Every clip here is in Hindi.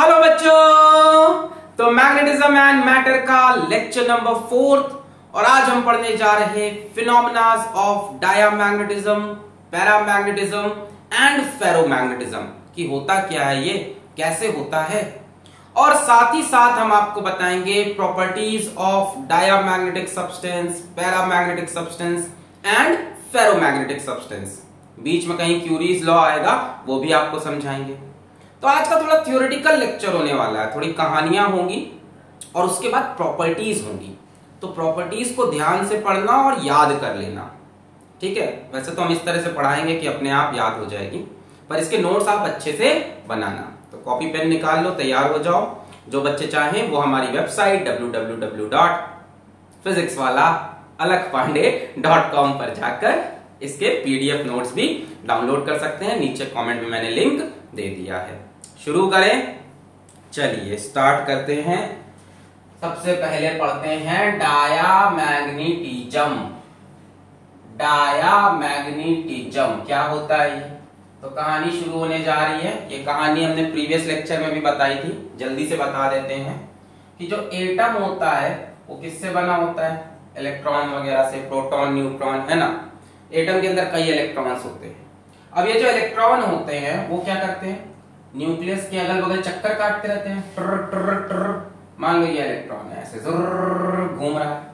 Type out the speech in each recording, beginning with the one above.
हेलो बच्चों। तो मैग्नेटिज्म एंड मैटर का लेक्चर नंबर फोर्थ और आज हम पढ़ने जा रहे हैं phenomenas of diamagnetism paramagnetism and ferromagnetism कि होता क्या है ये? कैसे होता है? और साथ ही साथ हम आपको बताएँगे properties of diamagnetic substance paramagnetic substance and ferromagnetic substance बीच में कहीं क्यूरीज लॉ आएगा, वो भी आपको समझाएँगे। तो आज का थोड़ा थियोरिटिकल लेक्चर होने वाला है। थोड़ी कहानियाँ होंगी और उसके बाद प्रॉपर्टीज़ होंगी। तो प्रॉपर्टीज़ को ध्यान से पढ़ना और याद कर लेना। ठीक है? वैसे तो हम इस तरह से पढ़ाएँगे कि अपने आप याद हो जाएगी, पर इसके नोट्स आप अच्छे से बनाना। तो कॉपी पेन निकाल लो, तैयार हो जाओ। जो बच्चे चाहें, वो हमारी वेबसाइट डॉट कॉम पर जाकर इसके पीडीएफ नोट्स भी डाउनलोड कर सकते हैं। नीचे कमेंट में मैंने लिंक दे दिया है। शुरू करें। चलिए स्टार्ट करते हैं। सबसे पहले पढ़ते हैं डाया मैग्नीटिज्म डाया मैग्नीटिजम क्या होता है तो कहानी शुरू होने जा रही है। ये कहानी हमने प्रीवियस लेक्चर में भी बताई थी। जल्दी से बता देते हैं कि जो एटम होता है, वो किससे बना होता है? इलेक्ट्रॉन वगैरह से प्रोटॉन न्यूट्रॉन है ना? एटम के अंदर कई इलेक्ट्रॉन्स होते हैं। अब ये जो इलेक्ट्रॉन होते हैं, वो क्या करते हैं? न्यूक्लियस के अगल बगल चक्कर काटते रहते हैं। ट्र ट्र ट्र मान लो ये इलेक्ट्रॉन ऐसे घूम रहा है।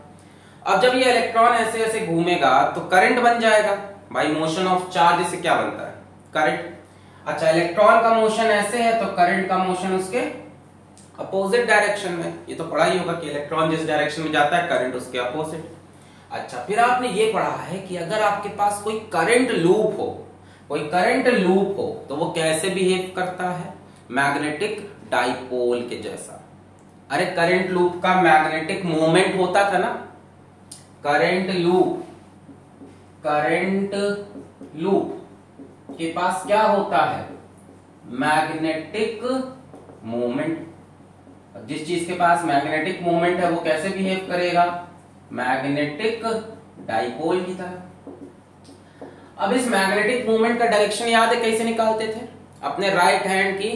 अब जब ये इलेक्ट्रॉन ऐसे ऐसे घूमेगा तो करंट बन जाएगा। भाई मोशन ऑफ़ चार्ज से क्या बनता है? करंट अच्छा इलेक्ट्रॉन का मोशन ऐसे है तो करंट का मोशन उसके अपोजिट डायरेक्शन में। ये तो पढ़ा ही होगा कि इलेक्ट्रॉन जिस डायरेक्शन में जाता है करंट उसके अपोजिट अच्छा फिर आपने ये पढ़ा है कि अगर आपके पास कोई करंट लूप हो कोई करंट लूप हो तो वो कैसे बिहेव करता है? मैग्नेटिक डाइपोल के जैसा। अरे करंट लूप का मैग्नेटिक मोमेंट होता था ना? करंट लूप करंट लूप के पास क्या होता है? मैग्नेटिक मोमेंट जिस चीज़ के पास मैग्नेटिक मोमेंट है, वो कैसे बिहेव करेगा? मैग्नेटिक डाइपोल की तरह। अब इस मैग्नेटिक मूवमेंट का डायरेक्शन याद है कैसे निकालते थे? अपने राइट हैंड की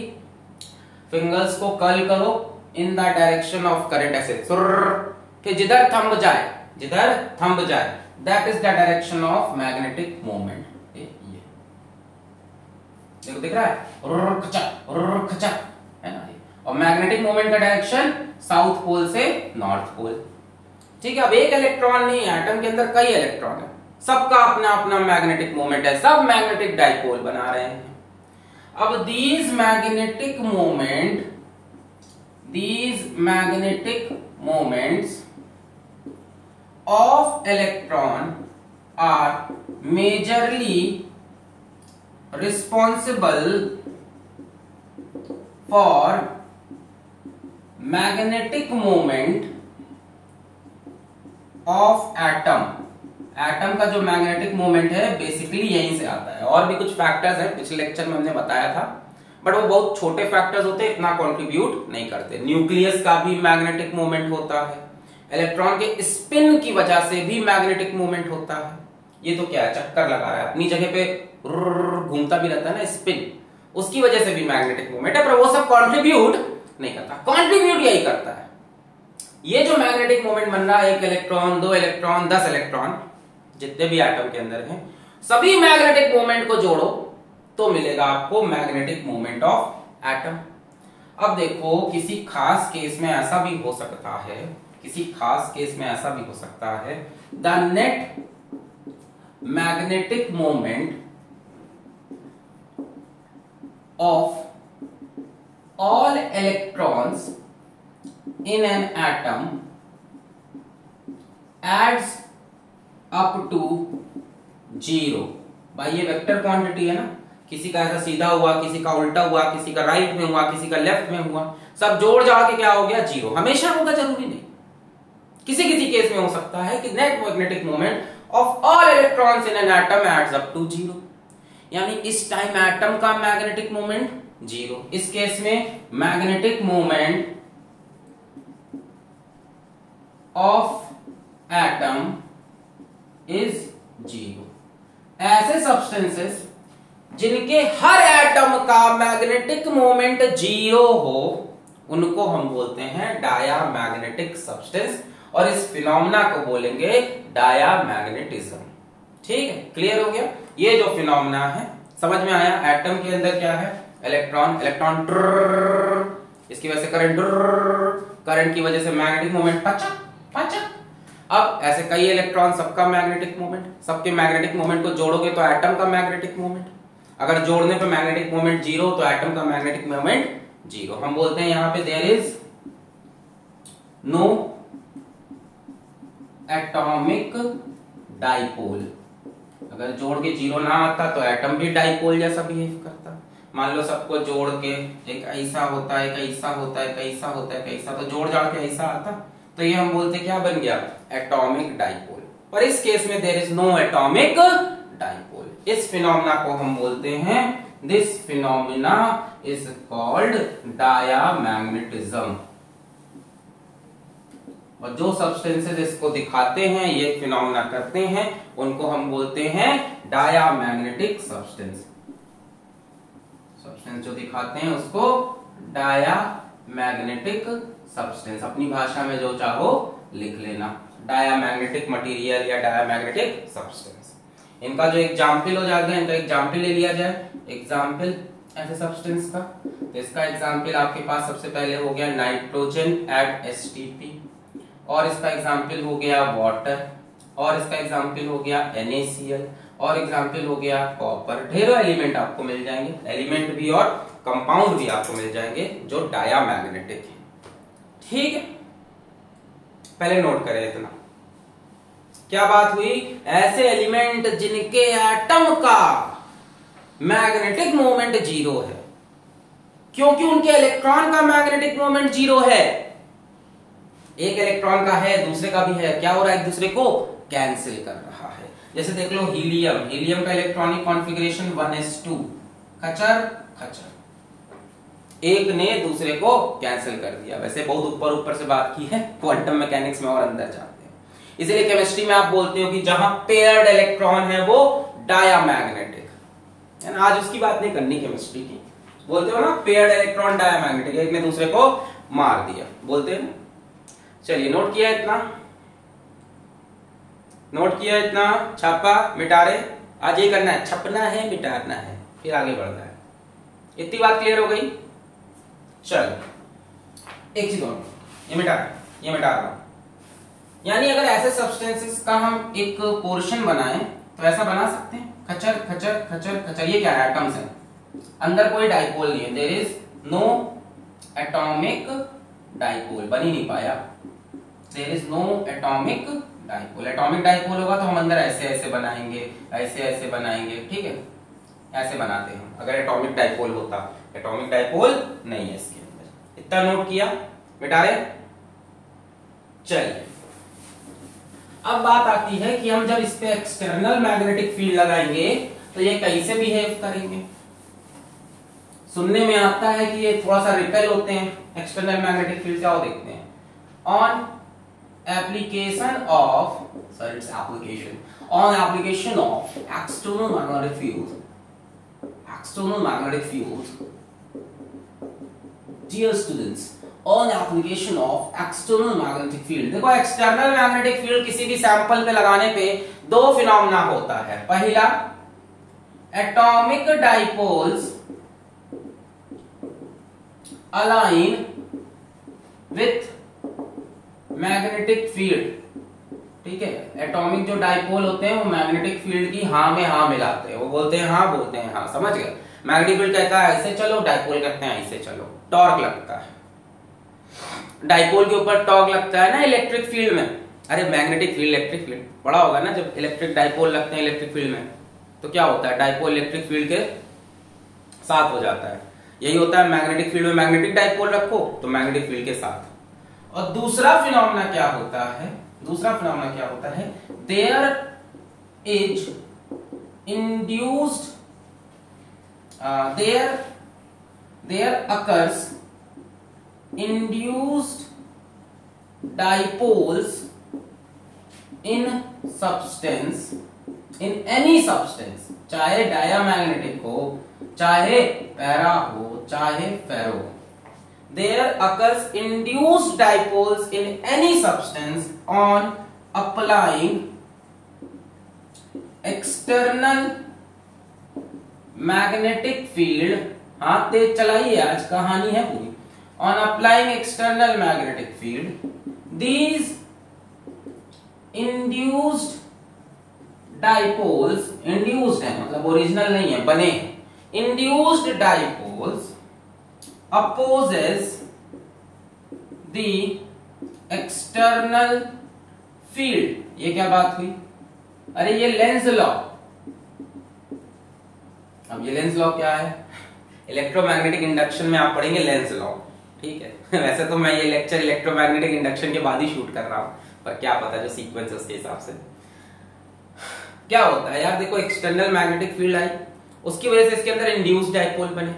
फिंगर्स को कर्ल करो in the direction of current ऐसे जिधर थंब जाए, जिधर थंब जाए that is the direction of magnetic movement देखो, दिख रहा है? खचा खचा, है ना? और मैग्नेटिक मूवमेंट का डायरेक्शन साउथ पोल से नॉर्थ पोल ठीक है, अब एक इलेक्ट्रॉन नहीं है एटम के अंदर कई इलेक्ट्रॉन है। सबका अपना अपना मैग्नेटिक मोमेंट है। सब मैग्नेटिक डाइपोल बना रहे हैं। अब these magnetic moment these magnetic moments of electron are majorly responsible for magnetic moment of atom atom का जो मैग्नेटिक मोमेंट है बेसिकली यहीं से आता है। और भी कुछ फैक्टर्स हैं, पिछले लेक्चर में हमने बताया था। बट वो बहुत छोटे फैक्टर्स होते हैं इतना कंट्रीब्यूट नहीं करते। न्यूक्लियस का भी मैग्नेटिक मोमेंट होता है। इलेक्ट्रॉन के स्पिन की वजह से भी मैग्नेटिक मोमेंट होता है। ये तो क्या है, चक्कर लगा रहा है। अपनी जगह पे घूमता भी रहता है ना स्पिन उसकी वजह से भी मैग्नेटिक मोमेंट है, पर वो सब कॉन्ट्रीब्यूट नहीं करता। कॉन्ट्रीब्यूट यही करता है। ये जो मैग्नेटिक मोमेंट बन रहा है, एक इलेक्ट्रॉन दो इलेक्ट्रॉन दस इलेक्ट्रॉन जितने भी एटम के अंदर हैं, सभी मैग्नेटिक मोमेंट को जोड़ो तो मिलेगा आपको मैग्नेटिक मोमेंट ऑफ़ एटम अब देखो, किसी खास केस में ऐसा भी हो सकता है, किसी खास केस में ऐसा भी हो सकता है the net magnetic moment of all electrons in an atom adds up to zero भाई, ये वेक्टर क्वांटिटी है ना? किसी का ऐसा सीधा हुआ, किसी का उल्टा हुआ, किसी का राइट में हुआ, किसी का लेफ़्ट में हुआ, सब जोड़ जाड़ के क्या हो गया? ज़ीरो हमेशा होगा, ज़रूरी नहीं। किसी किसी केस में हो सकता है कि net magnetic moment of all electrons in an atom adds up to zero यानी इस टाइम एटम का मैग्नेटिक मोमेंट ज़ीरो इस केस में magnetic moment of atom is zero. ऐसे सब्सटेंसेस जिनके हर एटम का मैग्नेटिक मोमेंट ज़ीरो हो, उनको हम बोलते हैं डाया मैग्नेटिक सब्सटेंस और इस फिनोमिना को बोलेंगे डाया मैग्नेटिज्म ठीक है? क्लियर हो गया? ये जो फिनोमिना है, समझ में आया? एटम के अंदर क्या है? इलेक्ट्रॉन इलेक्ट्रॉन इसकी वजह से करंट करंट की वजह से मैग्नेटिक मोमेंट पचक पचक अब ऐसे कई इलेक्ट्रॉन सबका मैग्नेटिक मोमेंट सबके मैग्नेटिक मोमेंट को जोड़ोगे तो एटम का मैग्नेटिक मोमेंट अगर जोड़ने पे मैग्नेटिक मोमेंट ज़ीरो तो एटम का मैग्नेटिक मोमेंट ज़ीरो हम बोलते हैं यहाँ पे there is no atomic dipole अगर जोड़ के ज़ीरो ना आता तो एटम भी डाइपोल जैसा बिहेव करता. मान लो सबको जोड़ के एक ऐसा होता है, एक ऐसा होता है कैसा होता है कैसा तो जोड़ जाड़ के ऐसा आता. तो ये हम बोलते क्या बन गया? एटॉमिक डाइपोल पर इस केस में there is no atomic dipole इस फिनोमिना को हम बोलते हैं this phenomena is called diamagnetism और जो सब्सटेंसेस इसको दिखाते हैं, ये फिनोमिना करते हैं, उनको हम बोलते हैं डायामैग्नेटिक सब्सटेंस सब्सटेंस जो दिखाते हैं उसको डायामैग्नेटिक सब्सटेंस अपनी भाषा में जो चाहो लिख लेना। डायामैग्नेटिक मटेरियल या डायामैग्नेटिक सब्सटेंस इनका जो एग्ज़ाम्पल हो जाएगा, इनका एग्ज़ाम्पल ले लिया जाए। एग्ज़ाम्पल ऐसे सब्सटेंस का। तो इसका एग्ज़ाम्पल आपके पास सबसे पहले हो गया नाइट्रोजन एट एस और इसका एग्ज़ाम्पल हो गया वाटर और इसका एग्ज़ाम्पल हो गया NaCl और एग्ज़ाम्पल हो गया कॉपर ढेरों एलिमेंट आपको मिल जाएँगे। एलिमेंट भी और कंपाउंड भी आपको मिल जाएँगे, जो डायामैग्नेटिक है। ठीक है? पहले नोट करें इतना। क्या बात हुई? ऐसे एलिमेंट जिनके एटम का मैग्नेटिक मोमेंट ज़ीरो है। क्योंकि उनके इलेक्ट्रॉन का मैग्नेटिक मोमेंट ज़ीरो है? एक इलेक्ट्रॉन का है, दूसरे का भी है। क्या हो रहा है? एक दूसरे को कैंसिल कर रहा है। जैसे देख लो हीलियम हीलियम का इलेक्ट्रॉनिक कॉन्फ़िगरेशन 1s2 खचर खचर एक ने दूसरे को कैंसिल कर दिया। वैसे बहुत ऊपर ऊपर से बात की है क्वांटम मैकेनिक्स में और अंदर हैं इसलिए केमिस्ट्री में आप बोलते हो कि जहाँ पेयर्ड इलेक्ट्रॉन है वो डायामैग्नेटिक है ना आज उसकी बात नहीं करनी केमिस्ट्री की। बोलते हो ना पेयर्ड इलेक्ट्रॉन डायामैग्नेटिक एक ने दूसरे को मार दिया। बोलते हैं चलिए नोट किया इतना। नोट किया इतना, छापा, मिटारे। आज ये करना है, छपना है मिटारना है, फिर आगे बढ़ना है। इतनी बात क्लियर हो गई? चल, एक चीज़ और। ये मिटा ये मिटा रहा यानी अगर ऐसे सब्सटेंसेस का हम एक पोर्शन बनाएँ तो ऐसा बना सकते हैं। खचर खचर खचर खचर ये क्या है? एटम्स है। अंदर कोई डाइपोल नहीं है। There is no atomic dipole बन ही नहीं पाया। There is no atomic dipole atomic dipole होगा तो हम अंदर ऐसे ऐसे बनाएँगे, ऐसे ऐसे बनाएँगे। ठीक है? ऐसे बनाते हैं अगर एटॉमिक डाइपोल होता। एटॉमिक डाइपोल नहीं है इसके अंदर। इतना नोट किया? बेटा रे चलिए। अब बात आती है कि हम जब इस पे एक्सटर्नल मैग्नेटिक फ़ील्ड लगाएँगे तो ये कैसे बिहेव करेंगे? सुनने में आता है कि ये थोड़ा सा रिपेल होते हैं एक्सटर्नल मैग्नेटिक फ़ील्ड क्या देखते हैं। On application of sorry it's application on application of external magnetic field external magnetic field. Dear students on application of external magnetic field. देखो एक्सटर्नल मैग्नेटिक फ़ील्ड किसी भी सैंपल पे लगाने पे दो फिनोमेना होता है। पहला atomic dipoles align with magnetic field ठीक है? एटॉमिक जो डाइपोल होते हैं, वो मैग्नेटिक फ़ील्ड की हाँ में हाँ मिलाते हैं। वो बोलते हैं हाँ बोलते हैं हाँ। समझ गए? मैग्नेटिक फ़ील्ड कहता है, ऐसे चलो डाइपोल कहते हैं, ऐसे चलो। टॉर्क लगता है। डाइपोल के ऊपर टॉर्क लगता है ना इलेक्ट्रिक फ़ील्ड में। अरे, मैग्नेटिक फ़ील्ड, इलेक्ट्रिक फ़ील्ड। बड़ा होगा ना जब इलेक्ट्रिक डाइपोल लगते हैं इलेक्ट्रिक फ़ील्ड में। तो क्या होता है? डाइपोल इलेक्ट्रिक फ़ील्ड के साथ हो जाता है। यही होता है मैग्नेटिक फ़ील्ड में मैग्नेटिक डाइपोल रखो तो मैग्नेटिक फ़ील्ड के साथ। और दूसरा फिनोमेना क्या होता है? दूसरा फिनोमेना क्या होता है? There is induced there there occurs induced dipoles in substance, in any substance, चाहे डायमैग्नेटिक हो, चाहे पैरा हो, चाहे ferro there occurs induced dipoles in any substance on applying external magnetic field हाथ तेज चलाई आज कहानी है पूरी। On applying external magnetic field these induced dipoles induced है मतलब ओरिजिनल नहीं है बने induced dipoles opposes the external field ये क्या बात हुई अरे ये लेंस लॉ अब ये लेंस लॉ क्या है इलेक्ट्रोमैग्नेटिक इंडक्शन में आप पढ़ेंगे लेंस लॉ ठीक है। वैसे तो मैं ये लेक्चर इलेक्ट्रोमैग्नेटिक इंडक्शन के बाद ही शूट कर रहा हूँ, पर क्या पता जो सीक्वेंस उसके हिसाब से। क्या होता है यार, देखो एक्सटर्नल मैग्नेटिक फ़ील्ड आई उसकी वजह से इसके अंदर इंड्यूस्ड डाइपोल बने।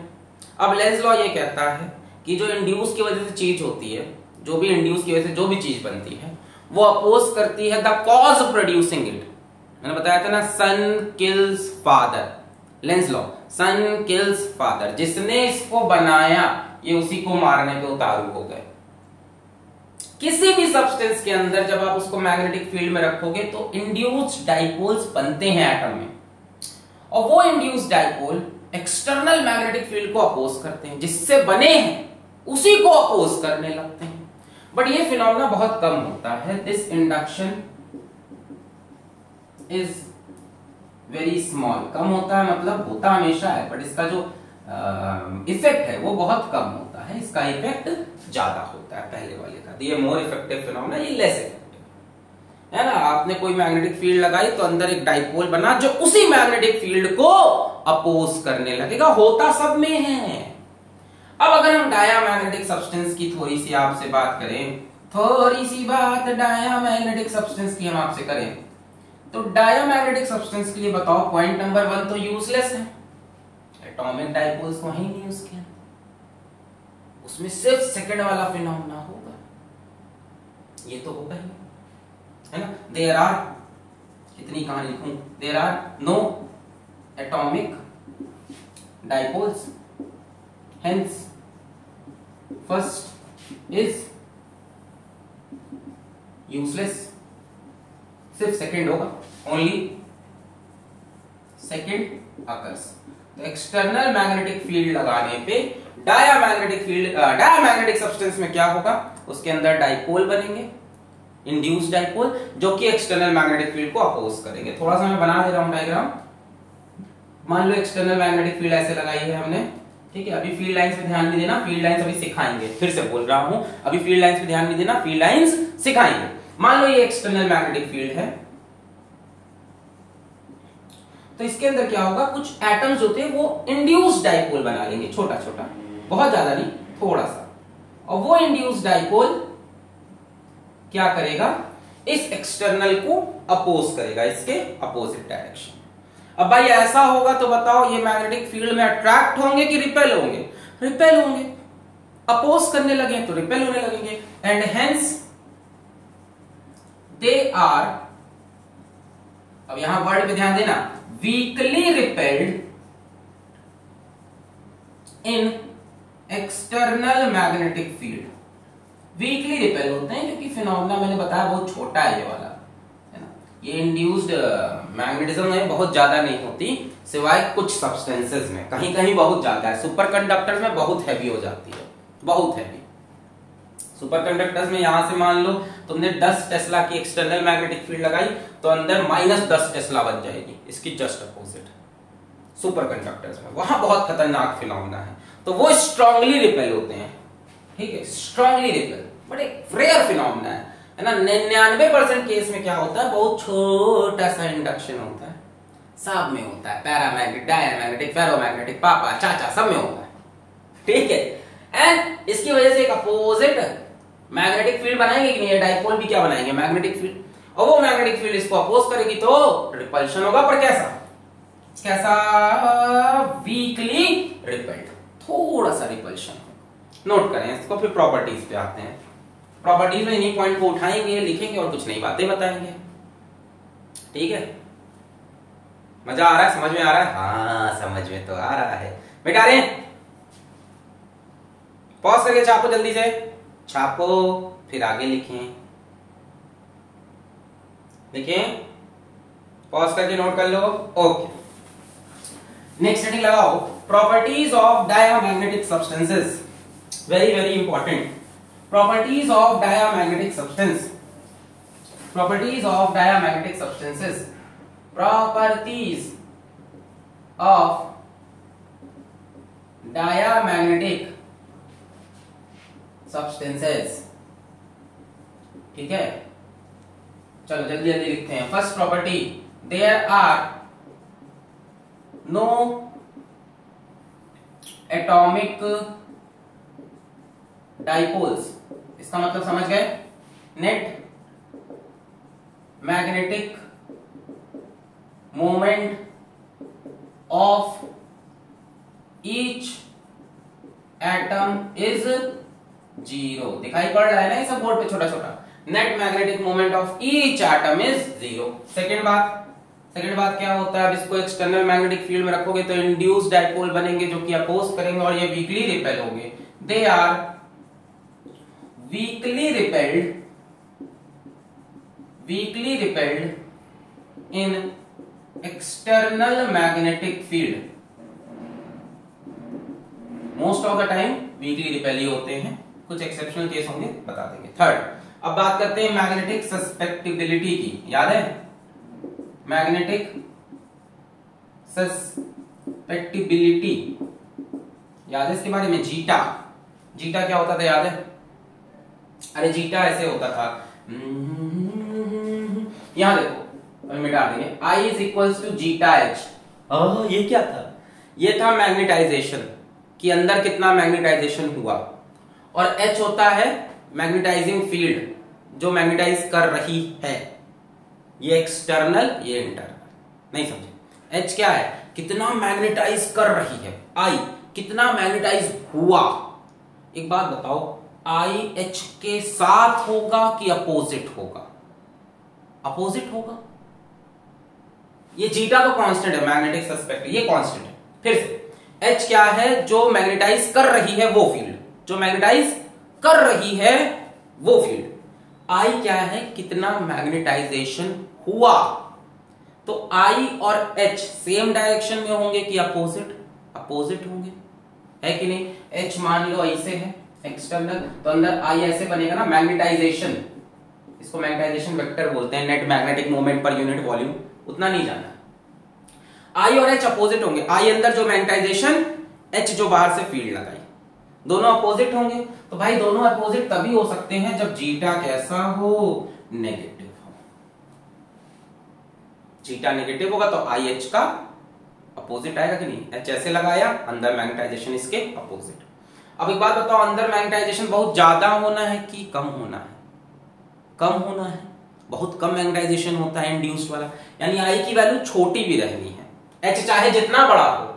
अब लेंस लॉ ये कहता है कि जो इंड्यूस की वजह से चीज़ होती है, जो भी इंड्यूस की वजह से जो भी चीज़ बनती है, वो अपोज करती है द कॉज प्रोड्यूसिंग इट मैंने बताया था ना son kills father Lenz's law son kills father जिसने इसको बनाया ये उसी को मारने पे उतारू हो गए। किसी भी सब्सटेंस के अंदर जब आप उसको मैग्नेटिक फ़ील्ड में रखोगे तो इंड्यूस्ड डाइपोल्स बनते हैं एटम में। और वो induced dipole external magnetic field को अपोज करते हैं, जिससे बने हैं, उसी को अपोज करने लगते हैं। बट ये फिनोमेना बहुत कम होता है। This induction is very small कम होता है मतलब होता हमेशा है बट इसका जो इफ़ेक्ट है, वो बहुत कम होता है, इसका इफ़ेक्ट ज़्यादा होता है, पहले वाले का। ये मोर इफ़ेक्टिव फिनोमेना ये लेस इफ़ेक्टिव है। ना? आपने कोई मैग्नेटिक फ़ील्ड लगाई तो अंदर एक डाइपोल बना जो उसी मैग्नेटिक फ़ील्ड को अपोज करने लगेगा। होता सब में है। अब अगर हम डायामैग्नेटिक सब्सटेंस की थोड़ी सी आपसे बात करें, थोड़ी सी बात डायामैग्नेटिक सब्सटेंस की हम आपसे करें तो डायामैग्नेटिक सब्सटेंस के लिए बताओ पॉइंट नंबर वन तो यूजलेस है। एटॉमिक डाइपोल्स वहीं नहीं उसके उसमें सिर्फ़ सेकंड वाला फिनोमेना होगा। ये तो होगा ही। है ना? देर आर कितनी कहानी लिखूं? There are no atomic dipoles hence, first is useless. सिर्फ़ सेकंड होगा। ओनली सेकंड अकर्स तो एक्सटर्नल मैग्नेटिक फ़ील्ड लगाने पे डायामैग्नेटिक फ़ील्ड डायामैग्नेटिक सब्सटेंस में क्या होगा? उसके अंदर डाइपोल बनेंगे इंड्यूस डाइपोल जो कि एक्सटर्नल मैग्नेटिक फ़ील्ड को अपोज करेंगे। थोड़ा सा मैं बना दे रहा हूँ डायग्राम मान लो एक्सटर्नल मैग्नेटिक फ़ील्ड ऐसे लगाई है हमने, ठीक है? अभी फ़ील्ड लाइंस पे ध्यान नहीं देना फ़ील्ड लाइंस अभी सिखाएँगे। फिर से बोल रहा हूँ, अभी फ़ील्ड लाइंस पे ध्यान नहीं देना फ़ील्ड लाइंस सिखाएँगे। मान लो ये एक्सटर्नल मैग्नेटिक फ़ील्ड है तो इसके अंदर क्या होगा, कुछ एटम्स होते हैं, वो इंड्यूस डाइपोल बना लेंगे छोटा छोटा बहुत ज़्यादा नहीं थोड़ा सा और वो इंड्यूस डाइपोल क्या करेगा, इस एक्सटर्नल को अपोज करेगा, इसके अपोजिट डायरेक्शन अब भाई ऐसा होगा तो बताओ, ये मैग्नेटिक फ़ील्ड में अट्रैक्ट होंगे कि रिपेल होंगे? रिपेल होंगे। अपोज करने लगे तो रिपेल होने लगेंगे। एंड हेंस दे आर अब यहाँ वर्ड पे ध्यान देना weakly repelled in external magnetic field weakly repel होते हैं क्योंकि फिनोमेना मैंने बताया बहुत छोटा है ये वाला, है ना? ये इंड्यूस्ड मैग्नेटिज्म में बहुत ज़्यादा नहीं होती, सिवाय कुछ सब्सटेंसेस में। कहीं कहीं बहुत ज़्यादा है। सुपर कंडक्टर में बहुत हैवी हो जाती है। बहुत हैवी सुपर कंडक्टर्स में यहाँ से मान लो, तुमने 10 टेस्ला की एक्सटर्नल मैग्नेटिक फ़ील्ड लगाई तो अंदर माइनस दस टेस्ला बन जाएगी। इसकी जस्ट अपोजिट सुपर कंडक्टर्स में। वहाँ बहुत खतरनाक फिनोमिना है। तो वो स्ट्रांगली रिपेल होते हैं। ठीक है? स्ट्रांगली रिपेल एक रेयर फिनोमिना है। ना? निन्यानवे परसेंट केस में क्या होता है? बहुत छोटा सा इंडक्शन होता है। सब में होता है। पैरामैग्नेटिक डायमैग्नेटिक फेरोमैग्नेटिक पापा, चाचा, सब में होता है। ठीक है? एंड इसकी वजह से एक अपोजिट मैग्नेटिक फ़ील्ड बनाएँगे कि नहीं? डाइपोल भी क्या बनाएँगे? मैग्नेटिक फ़ील्ड और वो मैग्नेटिक फ़ील्ड इसको अपोज करेगी तो रिपल्शन होगा, पर कैसा? कैसा? वीकली रिपल्ड थोड़ा सा रिपल्शन नोट करें, इसको फिर प्रॉपर्टीज़ पे आते हैं। प्रॉपर्टीज़ में इन्हीं पॉइंट को उठाएँगे, लिखेंगे और कुछ नई बातें बताएँगे। ठीक है? मज़ा आ रहा है? समझ में आ रहा है? हाँ समझ में तो आ रहा है। बेटा रहे पॉज करके छापो जल्दी से। छापो, फिर आगे लिखें। लिखें पॉज करके नोट कर लो। ओके नेक्स्ट हेडिंग लगाओ। Properties of diamagnetic substances very very important properties of diamagnetic substance properties of diamagnetic substances properties of diamagnetic substances ठीक है? चलो, जल्दी जल्दी लिखते हैं। First property there are no atomic dipoles इसका मतलब समझ गए? Net magnetic moment of each atom is zero. दिखाई पड़ रहा है ना ये सब बोर्ड पे छोटा छोटा net magnetic moment of each atom is zero second बात सेकेंड बात क्या होता है? अब इसको एक्सटर्नल मैग्नेटिक फ़ील्ड में रखोगे तो इंड्यूस डाइपोल बनेंगे जो कि अपोज करेंगे और ये वीकली रिपेल होंगे। They are weakly repelled weakly repelled in external magnetic field most of the time weakly repel ही होते हैं। कुछ एक्सेप्शनल केस होंगे बता देंगे। थर्ड अब बात करते हैं मैग्नेटिक सस्पेक्टिबिलिटी की। याद है? मैग्नेटिक सस्पेक्टिबिलिटी याद है इसके बारे में? जीटा। जीटा क्या होता था याद है? अरे जीटा ऐसे होता था। यहाँ देखो अभी मिटा देंगे। I is equal to zeta H ये क्या था? ये था मैग्नेटाइजेशन कि अंदर कितना मैग्नेटाइजेशन हुआ। और एच होता है मैग्नेटाइजिंग फ़ील्ड जो मैग्नेटाइज कर रही है। ये एक्सटर्नल ये इंटरनल नहीं समझे? एच क्या है? कितना मैग्नेटाइज कर रही है? आई कितना मैग्नेटाइज हुआ? एक बात बताओ आई एच के साथ होगा कि अपोजिट होगा? अपोजिट होगा? ये जीटा तो कांस्टेंट है मैग्नेटिक सस्पेक्ट ये कांस्टेंट है। फिर से एच क्या है? जो मैग्नेटाइज कर रही है वो फ़ील्ड जो मैग्नेटाइज कर रही है, वो फ़ील्ड आई क्या है? कितना मैग्नेटाइजेशन हुआ? तो आई और एच सेम डायरेक्शन में होंगे कि अपोजिट अपोजिट होंगे. है कि नहीं? एच मान लो ऐसे है एक्सटर्नल तो अंदर आई ऐसे बनेगा ना मैग्नेटाइजेशन इसको मैग्नेटाइजेशन वेक्टर बोलते हैं net magnetic moment per unit volume उतना नहीं जाना। आई और एच अपोजिट होंगे। आई अंदर जो मैग्नेटाइजेशन एच जो बाहर से फ़ील्ड लगाई। दोनों अपोजिट होंगे। तो भाई दोनों अपोजिट तभी हो सकते हैं जब जीटा कैसा हो नेगेटिव हो। जीटा नेगेटिव होगा तो आई एच का अपोजिट आएगा कि नहीं? एच ऐसे लगाया, अंदर मैग्नेटाइजेशन इसके अपोजिट अब एक बात बताओ, अंदर मैग्नेटाइजेशन बहुत ज़्यादा होना है कि कम होना है? कम होना है। बहुत कम मैग्नेटाइजेशन होता है इंड्यूस्ड वाला। यानी आई की वैल्यू छोटी भी रहनी है। एच चाहे जितना बड़ा हो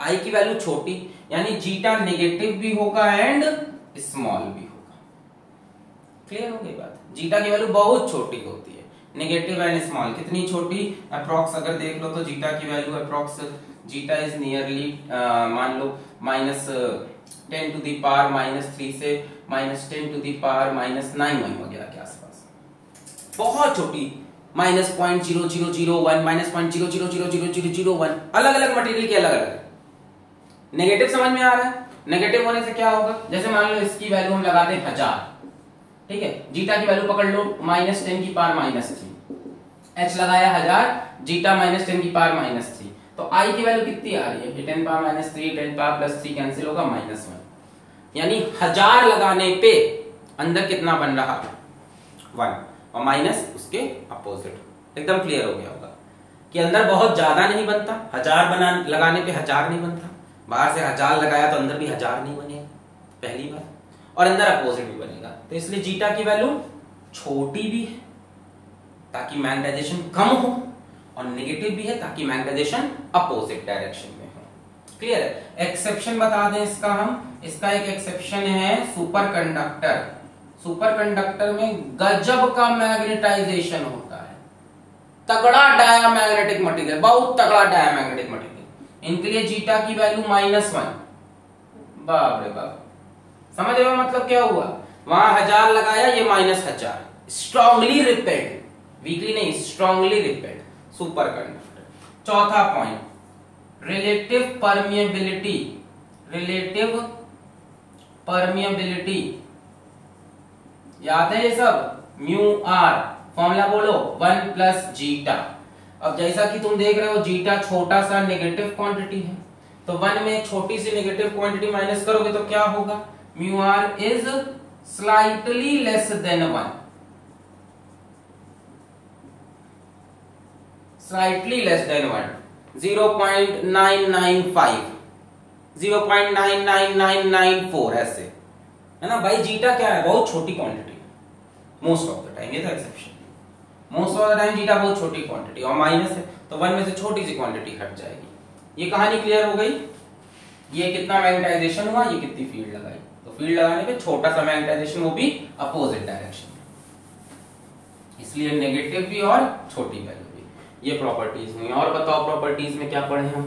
आई की वैल्यू छोटी यानी जीटा नेगेटिव भी होगा एंड स्मॉल भी होगा। क्लियर हो गई बात? जीटा की वैल्यू बहुत छोटी होती है। नेगेटिव एंड स्मॉल, कितनी छोटी? अप्रोक्स अगर देख लो तो जीटा की value approx, zeta is nearly मान लो minus ten to the power minus three से minus ten to the power minus nine one वगैरह के आसपास। बहुत छोटी। Minus point zero zero zero one, minus point zero zero zero zero zero zero one. अलग अलग मटेरियल के अलग अलग नेगेटिव समझ में आ रहा है? नेगेटिव होने से क्या होगा? जैसे मान लो इसकी वैल्यू हम लगा दें हज़ार ठीक है? जीटा की वैल्यू पकड़ लो माइनस टेन की पार माइनस थ्री एच लगाया हज़ार, जीटा माइनस टेन की पार माइनस थ्री तो आई की वैल्यू कितनी आ रही है? Ten power minus three ten power plus three cancel होगा माइनस वन यानी हज़ार लगाने पे अंदर कितना बन रहा? वन और माइनस उसके अपोजिट एकदम क्लियर हो गया होगा। कि अंदर बहुत ज़्यादा नहीं बनता, हज़ार बना, लगाने पे हज़ार नहीं बनता। बाहर से हज़ार लगाया तो अंदर भी हज़ार नहीं बनेगा पहली बात। और अंदर अपोजिट भी बनेगा। तो इसलिए जीटा की वैल्यू छोटी भी है, ताकि मैग्नेटाइजेशन कम हो, और नेगेटिव भी है, ताकि मैग्नेटाइजेशन अपोजिट डायरेक्शन में हो। क्लियर है? एक्सेप्शन बता दें इसका हम। इसका एक एक्सेप्शन है सुपर कंडक्टर सुपर कंडक्टर में गजब का मैग्नेटाइजेशन होता है। तगड़ा डायामैग्नेटिक मटेरियल बहुत तगड़ा डायामैग्नेटिक मटेरियल इनके लिए जीटा की वैल्यू माइनस वन बाप रे बाप। समझ रहे हो मतलब क्या हुआ? वहाँ हज़ार लगाया, ये माइनस हज़ार। स्ट्रांगली रिपेड वीकली नहीं स्ट्रांगली रिपेड सुपर कंडक्टर चौथा point relative permeability relative permeability याद है ये सब? म्यू आर फॉर्मूला बोलो। One plus zeta. अब जैसा कि तुम देख रहे हो, जीटा छोटा सा नेगेटिव क्वांटिटी है। तो वन में छोटी सी नेगेटिव क्वांटिटी माइनस करोगे तो क्या होगा? Mu R is slightly less than one slightly less than one zero point nine nine five zero point nine nine nine nine four ऐसे। है ना? भाई, जीटा क्या है? बहुत छोटी quantity most of the time ये था exception most of the time zeta बहुत छोटी क्वांटिटी और माइनस है तो वन में से छोटी सी क्वांटिटी हट जाएगी। ये कहानी क्लियर हो गई? ये कितना मैग्नेटाइजेशन हुआ? ये कितनी फ़ील्ड लगाई? तो फ़ील्ड लगाने पे छोटा सा मैग्नेटाइजेशन वो भी अपोजिट डायरेक्शन इसलिए नेगेटिव भी और छोटी वैल्यू भी। ये प्रॉपर्टीज़ हुई और बताओ प्रॉपर्टीज़ में क्या पढ़े हम?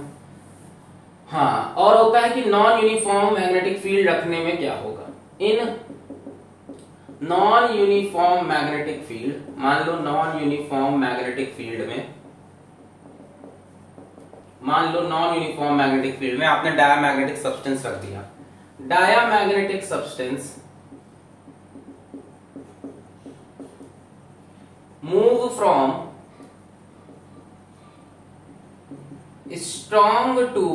हाँ और होता है कि नॉन यूनिफॉर्म मैग्नेटिक फ़ील्ड रखने में क्या होगा? In non uniform magnetic field मान लो नॉन यूनिफॉर्म मैग्नेटिक फ़ील्ड में, मान लो नॉन यूनिफॉर्म मैग्नेटिक फ़ील्ड में आपने डायामैग्नेटिक सब्सटेंस रख दिया। Diamagnetic substance move from strong to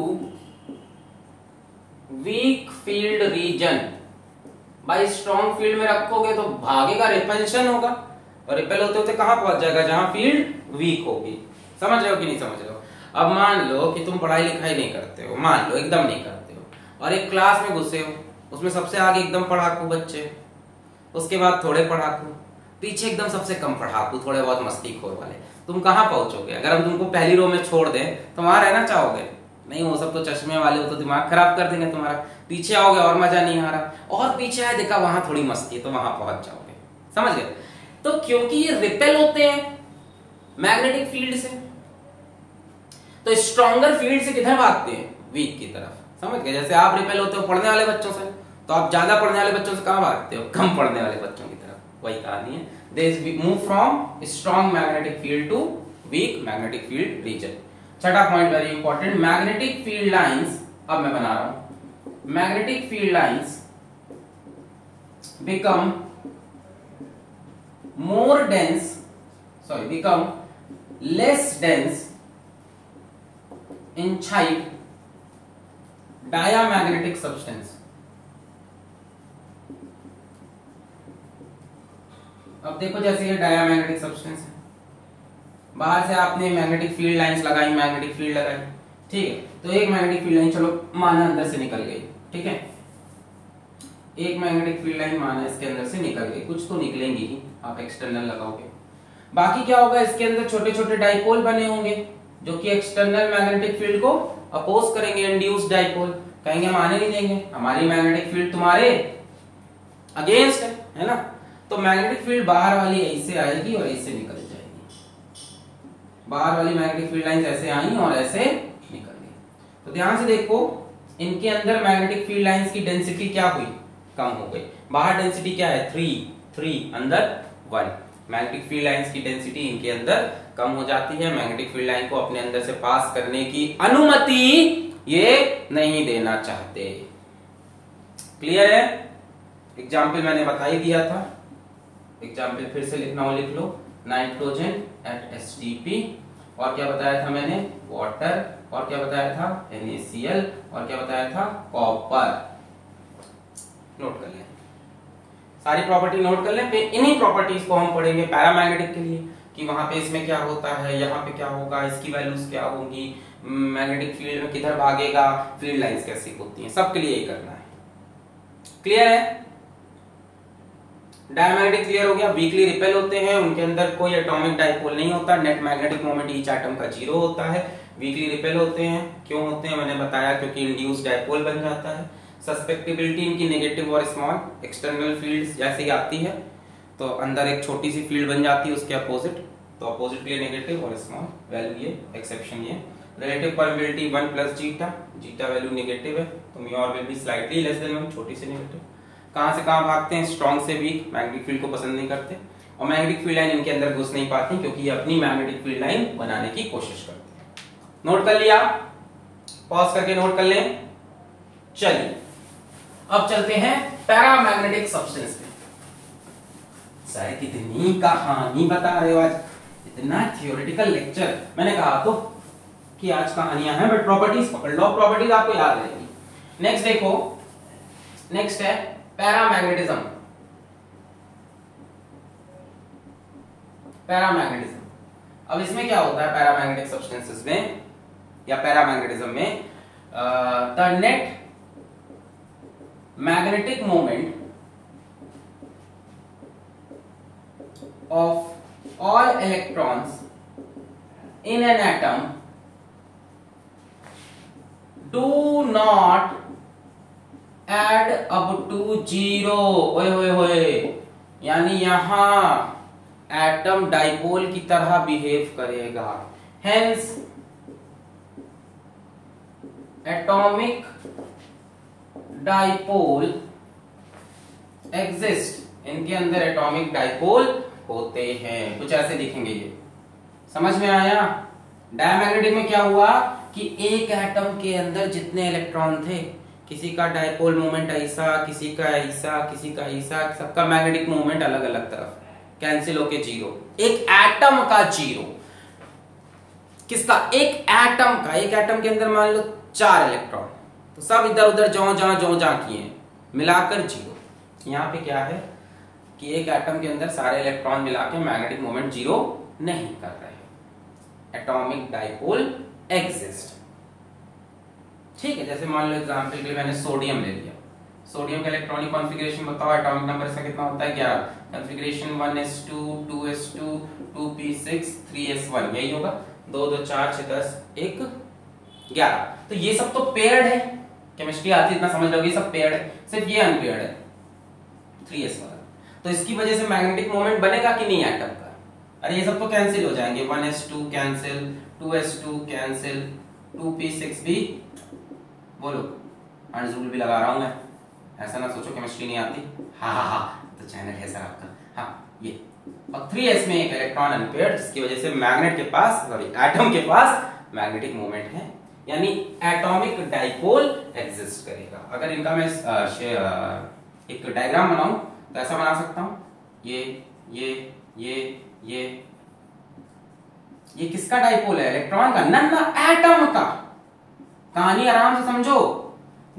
weak field region भाई स्ट्रॉन्ग फ़ील्ड में रखोगे तो भागेगा रिपल्शन होगा। और रिपेल होते होते कहाँ पहुँच जाएगा? जहाँ फ़ील्ड वीक होगी। समझ रहे हो कि नहीं समझ रहे हो? अब मान लो कि तुम पढ़ाई लिखाई नहीं करते हो। मान लो, एकदम नहीं करते हो। और एक क्लास में घुसे हो। उसमें सबसे आगे एकदम पढ़ाकू बच्चे। उसके बाद थोड़े पढ़ाकू। पीछे एकदम सबसे कम पढ़ाकू, थोड़े बहुत मस्ती खोर वाले। तुम कहाँ पहुंचोगे? अगर हम तुमको पहली रो में छोड़ दें तो वहाँ रहना चाहोगे? नहीं, वो सब तो चश्मे वाले हो तो दिमाग खराब कर देंगे तुम्हारा। पीछे आओगे और मज़ा नहीं आ रहा। और पीछे आए, देखा वहाँ थोड़ी मस्ती है तो वहाँ पहुँच जाओगे। समझ गए? तो क्योंकि ये रिपेल होते हैं मैग्नेटिक फ़ील्ड से तो स्ट्रॉन्गर फ़ील्ड से किधर भागते हैं? वीक की तरफ़। समझ गए? जैसे आप रिपेल होते हो पढ़ने वाले बच्चों से तो आप ज़्यादा पढ़ने वाले बच्चों से कहाँ भागते हो? कम पढ़ने वाले बच्चों की तरफ़। वही कहानी है। They move from strong magnetic field to weak magnetic field region छठा point very important magnetic field lines अब मैं बना रहा हूँ। Field lines become more dense sorry become less dense in छाइट diamagnetic substance अब देखो जैसे ये डायामैग्नेटिक सब्सटेंस है। बाहर से आपने मैग्नेटिक फ़ील्ड लाइंस लगाई मैग्नेटिक फ़ील्ड लगाई, ठीक है? तो एक मैग्नेटिक फ़ील्ड लाइन चलो, माना अंदर से निकल गई। ठीक है? एक मैग्नेटिक फ़ील्ड लाइन माना इसके अंदर से निकल गई। कुछ तो निकलेंगी ही। आप एक्सटर्नल लगाओगे। बाकी क्या होगा? इसके अंदर छोटे छोटे डाइपोल बने होंगे, जो कि एक्सटर्नल मैग्नेटिक फ़ील्ड को अपोज करेंगे इंड्यूस डाइपोल कहेंगे, हम आने नहीं देंगे। हमारी मैग्नेटिक फ़ील्ड तुम्हारे अगेंस्ट है। है ना? तो मैग्नेटिक फ़ील्ड बाहर वाली ऐसे आएगी और ऐसे निकल जाएगी। बाहर वाली मैग्नेटिक फ़ील्ड लाइन ऐसे आई और ऐसे निकल गई। तो ध्यान से देखो इनके अंदर मैग्नेटिक फ़ील्ड लाइंस की डेंसिटी क्या हुई? कम हो गई। बाहर डेंसिटी क्या है? थ्री थ्री अंदर वन मैग्नेटिक फ़ील्ड लाइंस की डेंसिटी इनके अंदर कम हो जाती है। मैग्नेटिक फ़ील्ड लाइन को अपने अंदर से पास करने की अनुमति ये नहीं देना चाहते। क्लियर है? एग्ज़ाम्पल मैंने बता ही दिया था। एग्ज़ाम्पल फिर से लिखना हो लिख लो। नाइट्रोजन एट एस और क्या बताया था मैंने? वाटर और क्या बताया था? NaCl और क्या बताया था? कॉपर नोट कर लें। सारी प्रॉपर्टी नोट कर लें, फिर इन्हीं प्रॉपर्टीज़ को हम पढ़ेंगे पैरामैग्नेटिक के लिए, कि वहाँ पे इसमें क्या होता है, यहाँ पे क्या होगा, इसकी वैल्यूज़ क्या होंगी मैग्नेटिक फ़ील्ड में किधर भागेगा फ़ील्ड लाइंस कैसी होती हैं, सबके लिए यही करना है। क्लियर है? डायमैग्नेटिक क्लियर हो गया वीकली रिपेल होते हैं, उनके अंदर कोई एटॉमिक डाइपोल नहीं होता net magnetic moment each atom का ज़ीरो होता है। वीकली रिपेल होते हैं। क्यों होते हैं? मैंने बताया क्योंकि इंड्यूस डायपोल बन जाता है। सस्पेक्टिबिलिटी इनकी नेगेटिव और स्मॉल एक्सटर्नल फ़ील्ड जैसे ही आती है तो अंदर एक छोटी सी फ़ील्ड बन जाती है, उसके अपोजिट तो अपोजिट के लिए नेगेटिव और स्मॉल वैल्यू ये एक्सेप्शन ये। Relative permeability one plus zeta. Zeta value negative है तो mu r will be slightly less than one छोटी से नेगेटिव कहाँ से कहाँ भागते हैं? स्ट्रॉन्ग से वीक मैग्नेटिक फ़ील्ड को पसंद नहीं करते। और मैग्नेटिक फ़ील्ड लाइन इनके अंदर घुस नहीं पाती, क्योंकि ये अपनी मैग्नेटिक फ़ील्ड लाइन बनाने की कोशिश करते हैं। नोट कर लिया? पॉज करके नोट कर लें। चलिए। अब चलते हैं पैरामैग्नेटिक सब्सटेंस पे। सारे कितनी कहानी बता रहे हो आज। इतना थियोरिटिकल लेक्चर मैंने कहा तो कि आज कहानियाँ हैं बट प्रॉपर्टीज़ पकड़ लो प्रॉपर्टीज़ आपको याद रहेगी। नेक्स्ट देखो। नेक्स्ट है पैरामैग्नेटिज्म। पैरामैग्नेटिज्म। अब इसमें क्या होता है पैरामैग्नेटिक सब्सटेंसेस में? या पैरामैग्नेटिज्म में the net magnetic moment of all electrons in an atom do not add up to zero यानी यहाँ एटम डाइपोल की तरह बिहेव करेगा। हेंस एटॉमिक डाइपोल एग्जिस्ट इनके अंदर एटॉमिक डाइपोल होते हैं। कुछ ऐसे दिखेंगे ये। समझ में आया? डायमैग्नेटिक में क्या हुआ? कि एक एटम के अंदर जितने इलेक्ट्रॉन थे, किसी का डाइपोल मोमेंट ऐसा, किसी का ऐसा, किसी का ऐसा, सबका मैग्नेटिक मोमेंट अलग अलग तरफ़। कैंसिल होके ज़ीरो एक एटम का ज़ीरो किसका? एक एटम का। एक एटम के अंदर मान लो चार इलेक्ट्रॉन। तो सब इधर उधर जो जहाँ जो जहाँ किए। मिलाकर ज़ीरो। यहाँ पे क्या है? कि एक एटम के अंदर सारे इलेक्ट्रॉन मिला के मैग्नेटिक मोमेंट ज़ीरो नहीं कर रहे एटॉमिक डाइपोल एग्जिस्ट ठीक है, जैसे मान लो एग्जांपल के लिए मैंने सोडियम ले लिया। सोडियम का इलेक्ट्रॉनिक कॉन्फ़िगरेशन बताओ एटॉमिक नंबर इसका कितना होता है 11 configuration 1s2 2s2 2p6 3s1 यही होगा। 2 2 4 6 10 1 11 तो ये सब तो पेयर्ड है। केमिस्ट्री आती इतना समझ लोगे सब पेयर्ड है। सिर्फ़ ये अनपेयर्ड है। थ्री एस वाला। तो इसकी वजह से मैग्नेटिक मोमेंट बनेगा कि नहीं एटम का? अरे ये सब तो कैंसिल हो जाएँगे। One s two cancel two s two cancel two p six भी बोलो। अनजूल भी लगा रहा हूँ मैं। ऐसा ना सोचो केमिस्ट्री नहीं आती। हाँ हाँ हाँ। तो चैनल है सर आपका। हाँ ये। और थ्री एस में एक इलेक्ट्रॉन अनपेयर्ड जिसकी वजह से मैग्नेट के पास सॉरी एटम के पास मैग्नेटिक मोमेंट है। यानी एटॉमिक डाइपोल एग्जिस्ट करेगा। अगर इनका मैं एक डायग्राम बनाऊँ तो ऐसा बना सकता हूँ। ये ये ये ये। ये किसका डाइपोल है? इलेक्ट्रॉन का, नन ना एटम का। कहानी आराम से समझो।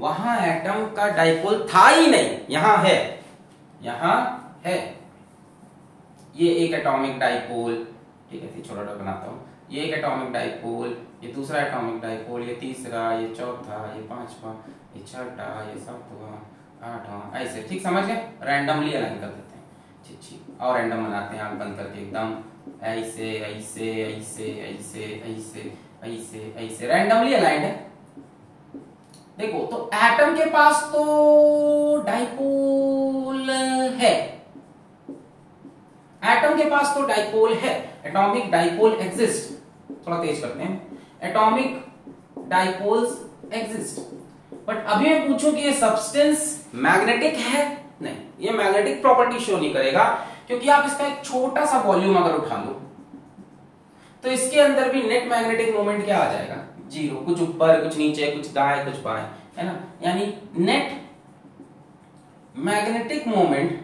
वहाँ एटम का डाइपोल था ही नहीं। यहाँ है। यहाँ है। ये एक एटॉमिक डाइपोल ठीक है छोटा बनाता हूँ। ये एक एटॉमिक डाइपोल ये दूसरा एटॉमिक डाइपोल ये तीसरा, ये चौथा, ये पांचवा, ये छठा, ये सातवा, आठवां, ऐसे। ठीक, समझ गए? रैंडमली अलाइन कर देते हैं। ठीक ठीक। और रैंडम बनाते हैं आँख बंद करके एकदम। ऐसे ऐसे ऐसे ऐसे ऐसे ऐसे ऐसे। रैंडमली अलाइंड है। देखो तो एटम के पास तो डाइपोल है। एटम के पास तो डाइपोल है। एटॉमिक डाइपोल एग्जिस्ट थोड़ा तेज करते हैं। एटॉमिक डाइपोल्स एग्जिस्ट बट अभी मैं पूछूँ कि ये सब्सटेंस मैग्नेटिक है? नहीं, ये मैग्नेटिक प्रॉपर्टी शो नहीं करेगा, क्योंकि आप इसका एक छोटा सा वॉल्यूम अगर उठा लो तो इसके अंदर भी नेट मैग्नेटिक मोमेंट क्या आ जाएगा? ज़ीरो कुछ ऊपर, कुछ नीचे, कुछ दाएँ, कुछ बाएँ, है ना? यानी net magnetic moment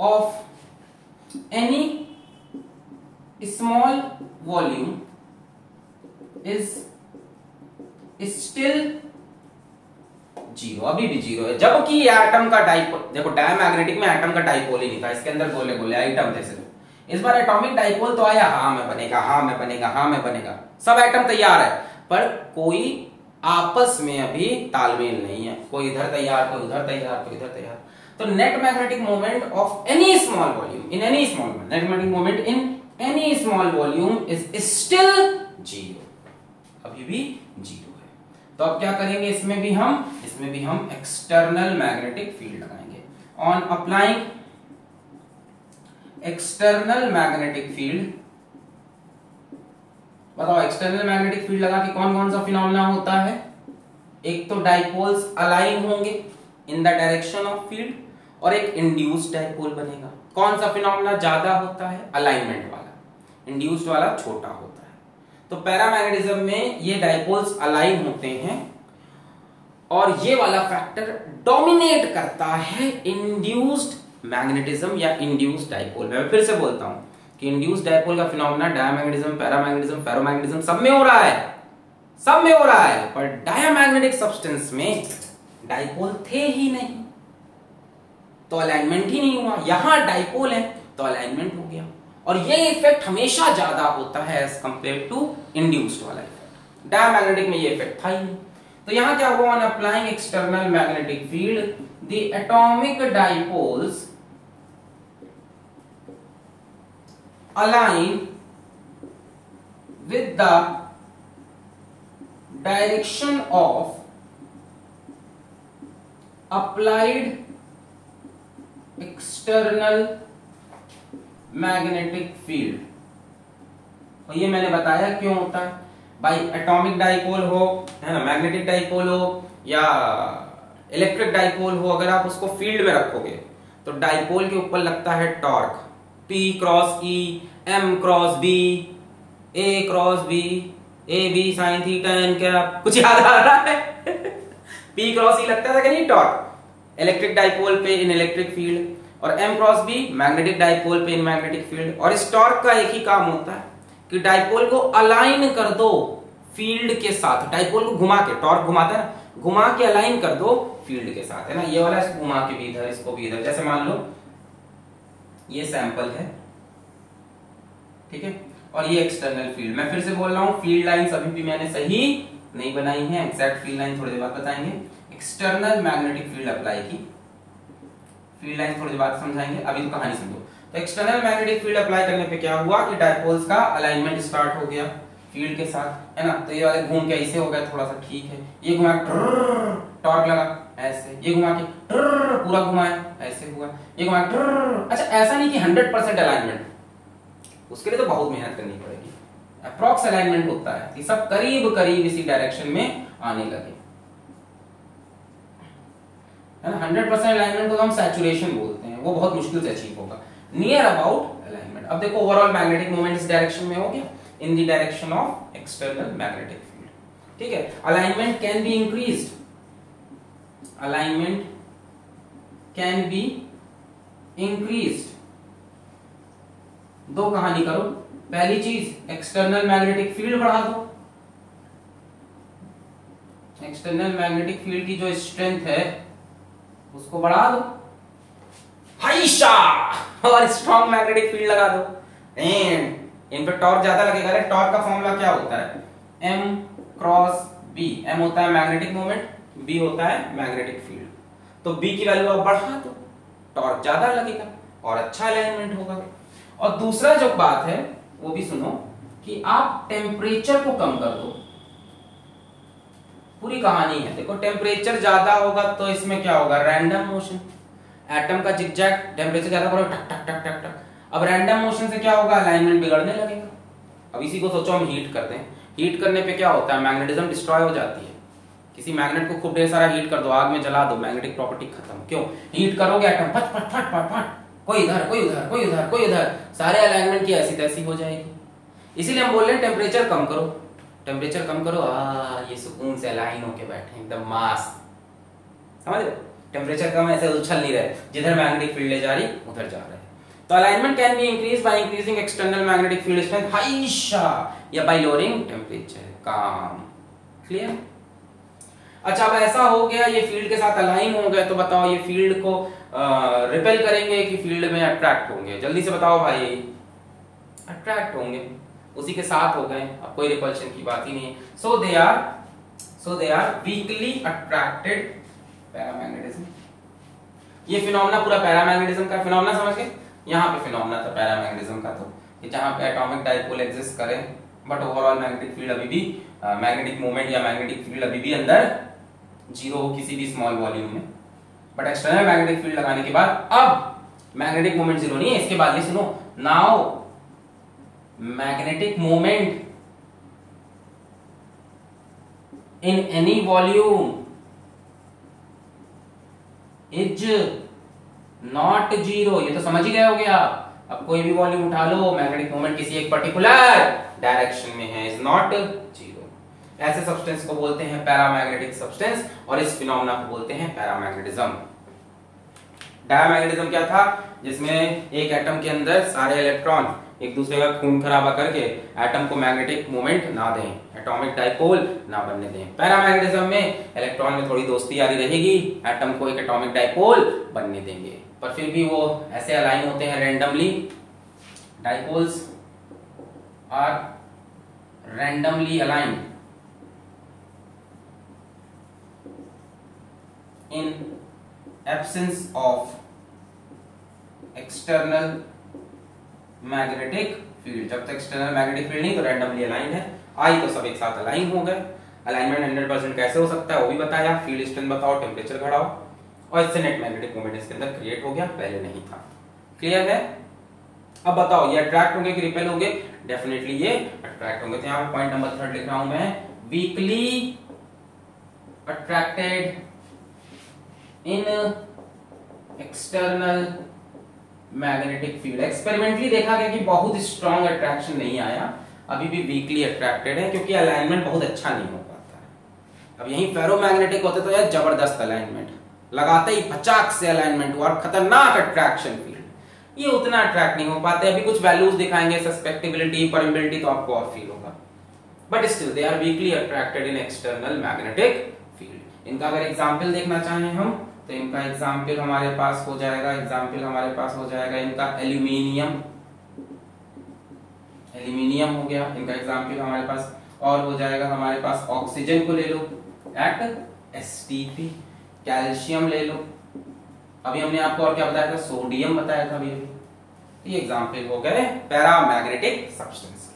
of any small volume is still zero अभी भी ज़ीरो है। जबकि ये एटम का डाइपोल देखो डायमैग्नेटिक में एटम का डाइपोल ही नहीं था। इसके अंदर बोले बोले आइटम थे सिर्फ़ इस बार एटॉमिक डाइपोल तो आया। हाँ में बनेगा हाँ में बनेगा हाँ में बनेगा। सब एटम तैयार है। पर कोई आपस में अभी तालमेल नहीं है। कोई इधर तैयार, कोई उधर तैयार, कोई इधर तैयार। तो net magnetic moment of any small volume in any small net magnetic moment in any small volume is still zero अभी भी ज़ीरो है। तो अब क्या करेंगे? इसमें भी हम, इसमें भी हम एक्सटर्नल मैग्नेटिक फ़ील्ड लगाएँगे। On applying external magnetic field बताओ एक्सटर्नल मैग्नेटिक फ़ील्ड लगा के कौन कौन सा फिनोमेना होता है? एक तो डाइपोल्स अलाइन होंगे in the direction of field और एक इंड्यूस्ड डाइपोल बनेगा। कौन सा फिनोमेना ज़्यादा होता है? अलाइनमेंट वाला। इंड्यूस्ड वाला छोटा होता है। तो पैरामैग्नेटिज्म में ये डाइपोल्स अलाइन होते हैं और ये वाला फैक्टर डोमिनेट करता है इंड्यूस्ड मैग्नेटिज्म या इंड्यूस्ड डाइपोल मैं फिर से बोलता हूँ कि इंड्यूस्ड डाइपोल का फिनोमेना डायमैग्नेटिज्म पैरामैग्नेटिज्म फेरोमैग्नेटिज्म सब में हो रहा है। सब में हो रहा है, पर डायमैग्नेटिक सब्सटेंस में डाइपोल थे ही नहीं। तो अलाइनमेंट ही नहीं हुआ। यहाँ डाइपोल है तो अलाइनमेंट हो गया। और ये इफ़ेक्ट हमेशा ज़्यादा होता है एज कंपेयर टू इंड्यूस्ड वाला इफ़ेक्ट डायमैग्नेटिक में ये इफ़ेक्ट था ही नहीं। तो यहाँ क्या हुआ? On applying external magnetic field the atomic dipoles align with the direction of applied external magnetic field. और ये मैंने बताया क्यों होता है? भाई एटॉमिक डाइपोल हो, है ना मैग्नेटिक डाइपोल हो, या इलेक्ट्रिक डाइपोल हो, अगर आप उसको फ़ील्ड में रखोगे तो डाइपोल के ऊपर लगता है torque P cross E M cross B A cross B A B sine theta n क्या कुछ याद आ रहा है? पी क्रॉस ई लगता था कि नहीं? टॉर्क इलेक्ट्रिक डाइपोल पे इन इलेक्ट्रिक फ़ील्ड और M cross B magnetic dipole पे इन मैग्नेटिक फ़ील्ड और इस टॉर्क का एक ही काम होता है कि डाइपोल को अलाइन कर दो फ़ील्ड के साथ। डाइपोल को घुमा के टॉर्क घुमाता है ना? घुमा के अलाइन कर दो फ़ील्ड के साथ, है ना? ये वाला इसको घुमा के भी इधर, इसको भी इधर। जैसे मान लो, ये सैंपल है, ठीक है? और ये एक्सटर्नल फ़ील्ड मैं फिर से बोल रहा हूँ फ़ील्ड लाइन अभी भी मैंने सही नहीं बनाई है। एक्सैक्ट फ़ील्ड लाइन थोड़ी देर बाद बताएँगे। एक्सटर्नल मैग्नेटिक फ़ील्ड अप्लाई की। फ़ील्ड लाइन थोड़ी बाद समझाएँगे, अभी तो कहानी समझो तो एक्सटर्नल मैग्नेटिक फ़ील्ड अप्लाई करने पे क्या हुआ कि डायपोल्स का अलाइनमेंट स्टार्ट हो गया फ़ील्ड के साथ, है ना? तो ये वाले घूम के ऐसे हो गया, थोड़ा सा ठीक है। ये घुमा टॉर्क लगा, ऐसे। ये घुमा के पूरा घुमाया, ऐसे हुआ। ये घुमा अच्छा ऐसा नहीं कि हंड्रेड परसेंट अलाइनमेंट उसके लिए तो बहुत मेहनत करनी पड़ेगी। अप्रॉक्स अलाइनमेंट होता है सब करीब करीब इसी डायरेक्शन में आने लगे। हंड्रेड परसेंट अलाइनमेंट को तो हम सैचुरेशन बोलते हैं। वो बहुत मुश्किल से अचीव होगा। नियर अबाउट अलाइनमेंट अब देखो ओवरऑल मैग्नेटिक मूवमेंट इस डायरेक्शन में हो गया। In the direction of external magnetic field ठीक है? Alignment can be increased alignment can be increased दो कहानी करो। पहली चीज़ एक्सटर्नल मैग्नेटिक फ़ील्ड बढ़ा दो। एक्सटर्नल मैग्नेटिक फ़ील्ड की जो स्ट्रेंथ है उसको बढ़ा दो। और स्ट्रॉन्ग मैग्नेटिक फ़ील्ड लगा दो। इन पे टॉर्क ज़्यादा लगेगा। टॉर्क का फॉर्मूला क्या होता है? एम क्रॉस बी एम होता है मैग्नेटिक मोमेंट बी होता है मैग्नेटिक फ़ील्ड तो बी की वैल्यू आप बढ़ा दो। टॉर्क ज़्यादा लगेगा और अच्छा अलाइनमेंट होगा। और दूसरा जो बात है, वो भी सुनो कि आप टेम्परेचर को कम कर दो। पूरी कहानी है। देखो टेम्परेचर ज़्यादा होगा तो इसमें क्या होगा? रैंडम मोशन एटम का जिगजैग टेम्परेचर ज़्यादा करो, टक टक टक टक टक। अब रैंडम मोशन से क्या होगा? अलाइनमेंट बिगड़ने लगेगा। अब इसी को सोचो, हम हीट करते हैं। हीट करने पे क्या होता है? मैग्नेटिज्म डिस्ट्रॉय हो जाती है। किसी मैग्नेट को खूब ढेर सारा हीट कर दो, आग में जला दो मैग्नेटिक प्रॉपर्टी खत्म। क्यों? हीट करोगे एटम फट फट फट फट फट। कोई इधर, कोई उधर कोई उधर कोई उधर। सारे अलाइनमेंट की ऐसी तैसी हो जाएगी। इसीलिए हम बोल रहे हैं टेम्परेचर कम करो। टेम्परेचर कम करो। आ, ये सुकून से अलाइन होके बैठे, एकदम मास। समझ रहे टेम्परेचर कम ऐसे उछल नहीं रहे। जिधर मैग्नेटिक फ़ील्ड ले जा रही, उधर जा रहे। तो alignment can be increase by increasing external magnetic field strength हाइशा! या बाय लोअरिंग टेम्परेचर काम। क्लियर अच्छा अब ऐसा हो गया, ये फ़ील्ड के साथ अलाइन हो गए तो बताओ ये फ़ील्ड को रिपेल करेंगे कि फ़ील्ड में अट्रैक्ट होंगे? जल्दी से बताओ भाई। अट्रैक्ट होंगे। उसी के साथ हो गए। अब कोई रिपल्शन की बात ही नहीं so they are so they are weakly attracted paramagnetism ये फिनोमेना पूरा पैरामैग्नेटिज्म का फिनोमेना समझ गए? यहाँ पे फिनोमेना था पैरामैग्नेटिज्म का तो। कि जहाँ पे एटॉमिक डाइपोल एग्जिस्ट करे बट ओवरऑल मैग्नेटिक फ़ील्ड अभी भी मैग्नेटिक मोमेंट या मैग्नेटिक फ़ील्ड अभी भी अंदर ज़ीरो हो किसी भी स्मॉल वॉल्यूम में। बट एक्सटर्नल मैग्नेटिक फ़ील्ड लगाने के बाद अब मैग्नेटिक मोमेंट ज़ीरो नहीं है। इसके बाद ये सुनो। Now magnetic moment in any volume is not zero ये तो समझ ही गए हो गया अब कोई भी वॉल्यूम उठा लो मैग्नेटिक मोमेंट किसी एक पर्टिकुलर डायरेक्शन में है इज़ नॉट ज़ीरो ऐसे सब्सटेंस को बोलते हैं पैरामैग्नेटिक सब्सटेंस और इस फिनोमेना को बोलते हैं पैरामैग्नेटिज्म डायमैग्नेटिज्म क्या था? जिसमें एक एटम के अंदर सारे इलेक्ट्रॉन एक दूसरे का खून खराबा करके एटम को मैग्नेटिक मोमेंट ना दें एटॉमिक डाइपोल ना बनने दें। पैरामैग्नेटिज्म में इलेक्ट्रॉन में थोड़ी दोस्ती यारी रहेगी एटम को एक एटॉमिक डाइपोल बनने देंगे। पर फिर भी वो ऐसे अलाइन होते हैं randomly dipoles are randomly align in absence of external magnetic field, जब तक एक्सटर्नल मैग्नेटिक फ़ील्ड नहीं तो रैंडमली अलाइन है। आई तो सब एक साथ अलाइन हो गए। अलाइनमेंट हंड्रेड परसेंट कैसे हो सकता है, वो भी बताया। फ़ील्ड स्ट्रेंथ बताओ टेम्परेचर घटाओ। और इससे नेट मैग्नेटिक मोमेंट इसके अंदर क्रिएट हो गया, पहले नहीं था। क्लियर है? अब बताओ, ये अट्रैक्ट होंगे कि रिपेल होंगे? डेफिनेटली ये अट्रैक्ट होंगे। तो यहाँ पे पॉइंट नंबर थर्ड लिख रहा हूँ मैं। Weakly attracted in external magnetic field experimentally देखा गया कि बहुत स्ट्रॉन्ग अट्रैक्शन नहीं आया। अभी भी वीकली अट्रैक्टेड है क्योंकि अलाइनमेंट बहुत अच्छा नहीं हो पाता है। अब यही फेरोमैग्नेटिक होते तो यार ज़बरदस्त अलाइनमेंट लगाते ही पचाक से अलाइनमेंट हुआ और खतरनाक अट्रैक्शन फ़ील्ड ये उतना अट्रैक्ट नहीं हो पाते। अभी कुछ वैल्यूज़ दिखाएँगे सस्पेक्टिबिलिटी परमिबिलिटी तो आपको और फील होगा। But still they are weakly attracted in external magnetic field इनका अगर एग्ज़ाम्पल देखना चाहें हम तो इनका एग्ज़ाम्पल हमारे पास हो जाएगा एग्ज़ाम्पल हमारे पास हो जाएगा इनका एल्यूमिनियम एल्यूमिनियम हो गया, इनका एग्ज़ाम्पल हमारे पास और हो जाएगा, हमारे पास ऑक्सीजन को ले लो एट एस कैल्शियम ले लो। अभी हमने आपको और क्या बताया था? सोडियम बताया था अभी। ये एग्ज़ाम्पल हो गए पैरामैग्नेटिक सब्सटेंस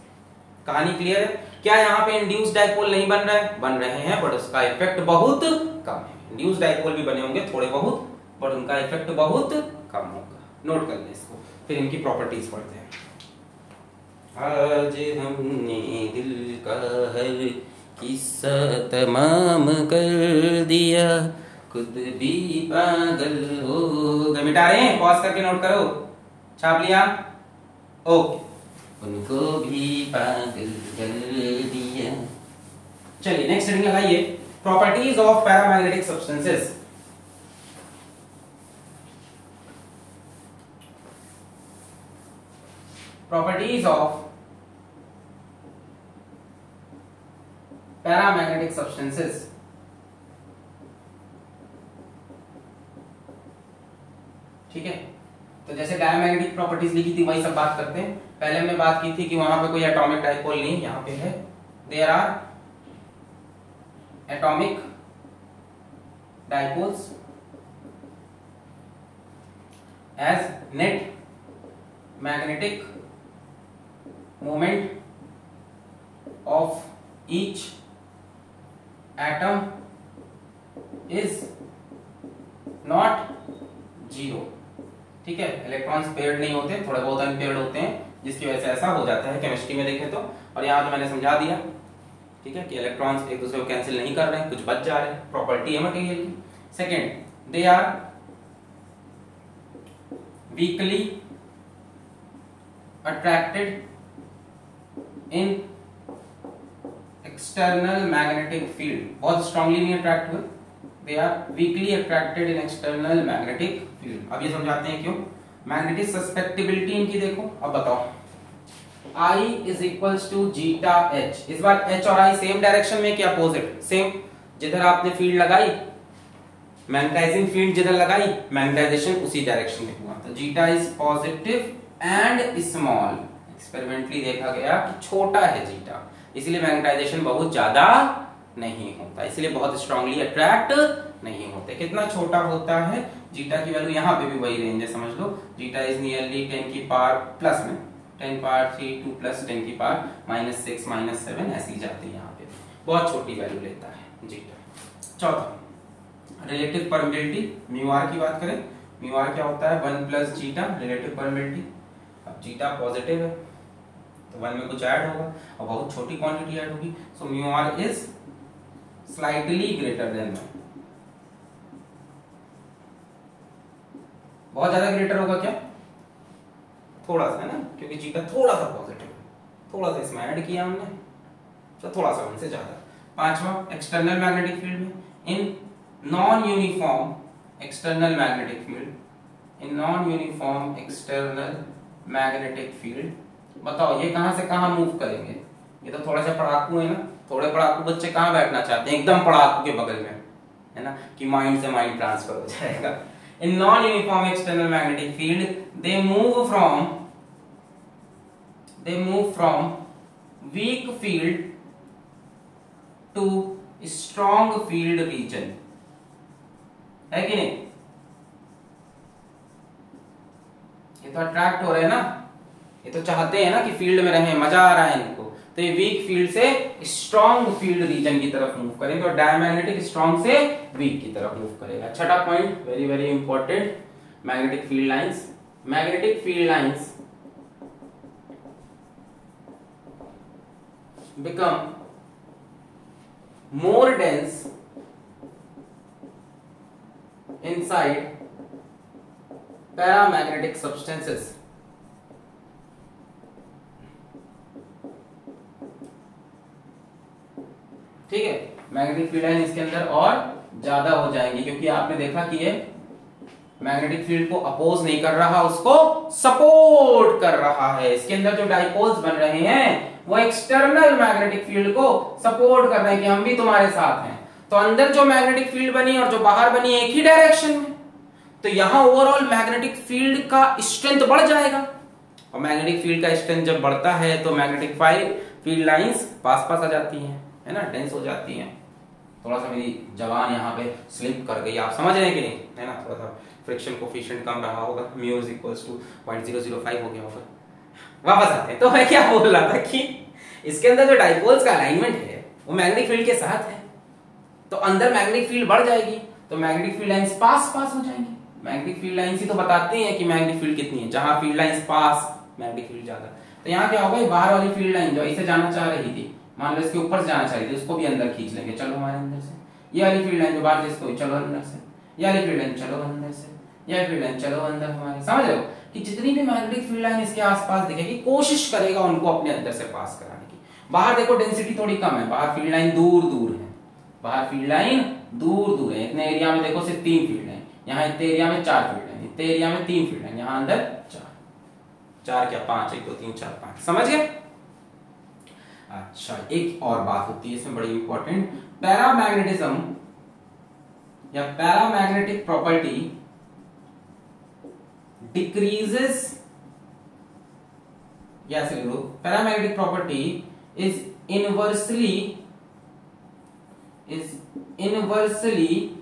कहानी क्लियर है? क्या यहाँ पे इंड्यूस डाइपोल नहीं बन रहा है? बन रहे हैं बट उसका इफ़ेक्ट बहुत कम है। इंड्यूस डाइपोल भी बने होंगे थोड़े बहुत बट उनका इफ़ेक्ट बहुत कम होगा। नोट कर लें इसको। फिर इनकी प्रॉपर्टीज़ पढ़ते हैं। आज हमने दिल का हर किस्सा तमाम कर दिया। खुद भी पागल हो गए। मिटा रहे हैं? पॉज करके नोट करो। छाप लिया? ओके उनको भी पागल कर दिया। चलिए नेक्स्ट हेडिंग लगाइए। Properties of paramagnetic substances properties of paramagnetic substances. ठीक है? तो जैसे डायमैग्नेटिक प्रॉपर्टीज़ लिखी थी, वही सब बात करते हैं। पहले हमने बात की थी कि वहाँ पे कोई एटॉमिक डाइपोल नहीं, यहाँ पे है। There are atomic dipoles as net magnetic moment of each atom is not zero ठीक है? इलेक्ट्रॉन्स पेयर्ड नहीं होते, थोड़े बहुत अनपेयर्ड होते हैं, जिसकी वजह से ऐसा हो जाता है। केमिस्ट्री में देखें तो और यहाँ तो मैंने समझा दिया। ठीक है, कि इलेक्ट्रॉन्स एक दूसरे को कैंसिल नहीं कर रहे हैं कुछ बच जा रहे हैं प्रॉपर्टी है मटेरियल की। Second they are weakly attracted in external magnetic field बहुत स्ट्रांगली नहीं अट्रैक्ट हुए। They are weakly attracted in external magnetic field अब ये समझाते हैं क्यों? मैग्नेटिक सस्पेक्टिबिलिटी इनकी देखो। अब बताओ। I is equals to zeta H इस बार H और I सेम डायरेक्शन में क्या अपोजिट सेम जिधर आपने फ़ील्ड लगाई मैग्नेटाइजिंग फ़ील्ड जिधर लगाई मैग्नेटाइजेशन उसी डायरेक्शन में हुआ। तो zeta is positive and small experimentally देखा गया कि छोटा है जीटा इसलिए मैग्नेटाइजेशन बहुत ज़्यादा नहीं होता। इसलिए बहुत स्ट्रांगली अट्रैक्ट नहीं होते। कितना छोटा होता है? जीटा की वैल्यू यहाँ पे भी वही रेंज है, समझ लो। जीटा इज़ नियरली टेन की पावर प्लस में। Ten power three, to plus ten की power, minus six, minus seven, ऐसी जाती है यहाँ पे। बहुत छोटी वैल्यू लेता है। जीटा चौथा रिलेटिव परमिबिलिटी म्यू आर की बात करें। म्यू आर क्या होता है? One plus zeta relative permittivity अब जीटा पॉजिटिव है तो वन में कुछ ऐड होगा। और बहुत छोटी क्वांटिटी ऐड होगी। So mu R is slightly greater than one बहुत ज़्यादा ग्रेटर होगा क्या? थोड़ा सा, है ना? क्योंकि जीटा थोड़ा सा पॉजिटिव थोड़ा सा इसमें ऐड किया हमने। तो थोड़ा सा उनसे ज़्यादा। पांचवा एक्सटर्नल मैग्नेटिक फ़ील्ड में। In non uniform external magnetic field in non uniform external magnetic field बताओ, ये कहाँ से कहाँ मूव करेंगे? ये तो थोड़ा सा पढ़ाकू है ना। थोड़े पढ़ाकू बच्चे कहाँ बैठना चाहते हैं? एकदम पढ़ाकू के बगल में। है ना? कि माइंड से माइंड ट्रांसफ़र हो जाएगा। In non uniform external magnetic field they move from they move from weak field to strong field region है कि नहीं? ये तो अट्रैक्ट हो रहे हैं ना? ये तो चाहते हैं ना कि फ़ील्ड में रहें, मज़ा आ रहा है इनको। तो ये वीक फ़ील्ड से स्ट्रॉन्ग फ़ील्ड रीजन की तरफ़ मूव करेंगे तो डायमैग्नेटिक स्ट्रॉन्ग से वीक की तरफ़ मूव करेगा। छठा point very very important magnetic field lines magnetic field lines become more dense inside paramagnetic substances. ठीक है? मैग्नेटिक फ़ील्ड लाइन इसके अंदर और ज़्यादा हो जाएँगी, क्योंकि आपने देखा कि ये मैग्नेटिक फ़ील्ड को अपोज नहीं कर रहा, उसको सपोर्ट कर रहा है। इसके अंदर जो डाइपोल्स बन रहे हैं वो एक्सटर्नल मैग्नेटिक फ़ील्ड को सपोर्ट कर रहे हैं कि हम भी तुम्हारे साथ हैं। तो अंदर जो मैग्नेटिक फ़ील्ड बनी और जो बाहर बनी एक ही डायरेक्शन में। तो यहाँ ओवरऑल मैग्नेटिक फ़ील्ड का स्ट्रेंथ बढ़ जाएगा। और मैग्नेटिक फ़ील्ड का स्ट्रेंथ जब बढ़ता है तो मैग्नेटिक फ़ाइल फ़ील्ड लाइंस पास पास आ जाती हैं, है ना? डेंस हो जाती हैं। थोड़ा सा मेरी जवान यहाँ पे स्लिप कर गई, आप समझ रहे हैं कि नहीं? है ना? थोड़ा सा फ्रिक्शन कोफिशिएंट कम रहा होगा। Mu is equals to point zero zero five हो गया होगा। वापस आते हैं। तो मैं क्या बोल रहा था कि इसके अंदर जो डाइपोल्स का अलाइनमेंट है, वो मैग्नेटिक फ़ील्ड के साथ है। तो अंदर मैग्नेटिक फ़ील्ड बढ़ जाएगी तो मैग्नेटिक फ़ील्ड लाइंस पास पास हो जाएँगी। मैग्नेटिक फ़ील्ड लाइंस ही तो बताते हैं कि मैग्नेटिक फ़ील्ड कितनी है। जहाँ फ़ील्ड लाइंस पास मैग्नेटिक फ़ील्ड ज़्यादा। तो यहाँ क्या होगा बाहर वाली फ़ील्ड लाइन जो इसे जाना चाह रही थी, मान लो इसके ऊपर से जाना चाह रही थी, उसको भी अंदर खींच लेंगे। चलो हमारे अंदर से। ये वाली फ़ील्ड लाइन जो बाहर जिसको, चलो अंदर से। ये वाली फ़ील्ड लाइन चलो अंदर से। ये फ़ील्ड लाइन चलो अंदर हमारे। समझ हो? कि जितनी भी मैग्नेटिक फ़ील्ड लाइन इसके आसपास दिखेगी, कोशिश करेगा उनको अपने अंदर से पास कराने की। बाहर देखो डेंसिटी थोड़ी कम है, बाहर फ़ील्ड लाइन दूर दूर है। बाहर फ़ील्ड लाइन दूर दूर है इतने एरिया में देखो सिर्फ़ तीन फ़ील्ड लाइन यहाँ इतने एरिया में चार फ़ील्ड लाइन इतने एरिया में तीन फ़ील्ड लाइन यहाँ अंदर चार। चार क्या पाँच? एक, दो, तीन, चार, पाँच। समझ गए? अच्छा एक और बात होती है इसमें बड़ी इंपॉर्टेंट पैरामैग्नेटिज्म या पैरामैग्नेटिक प्रॉपर्टी decreases ऐसे लो paramagnetic property is inversely is inversely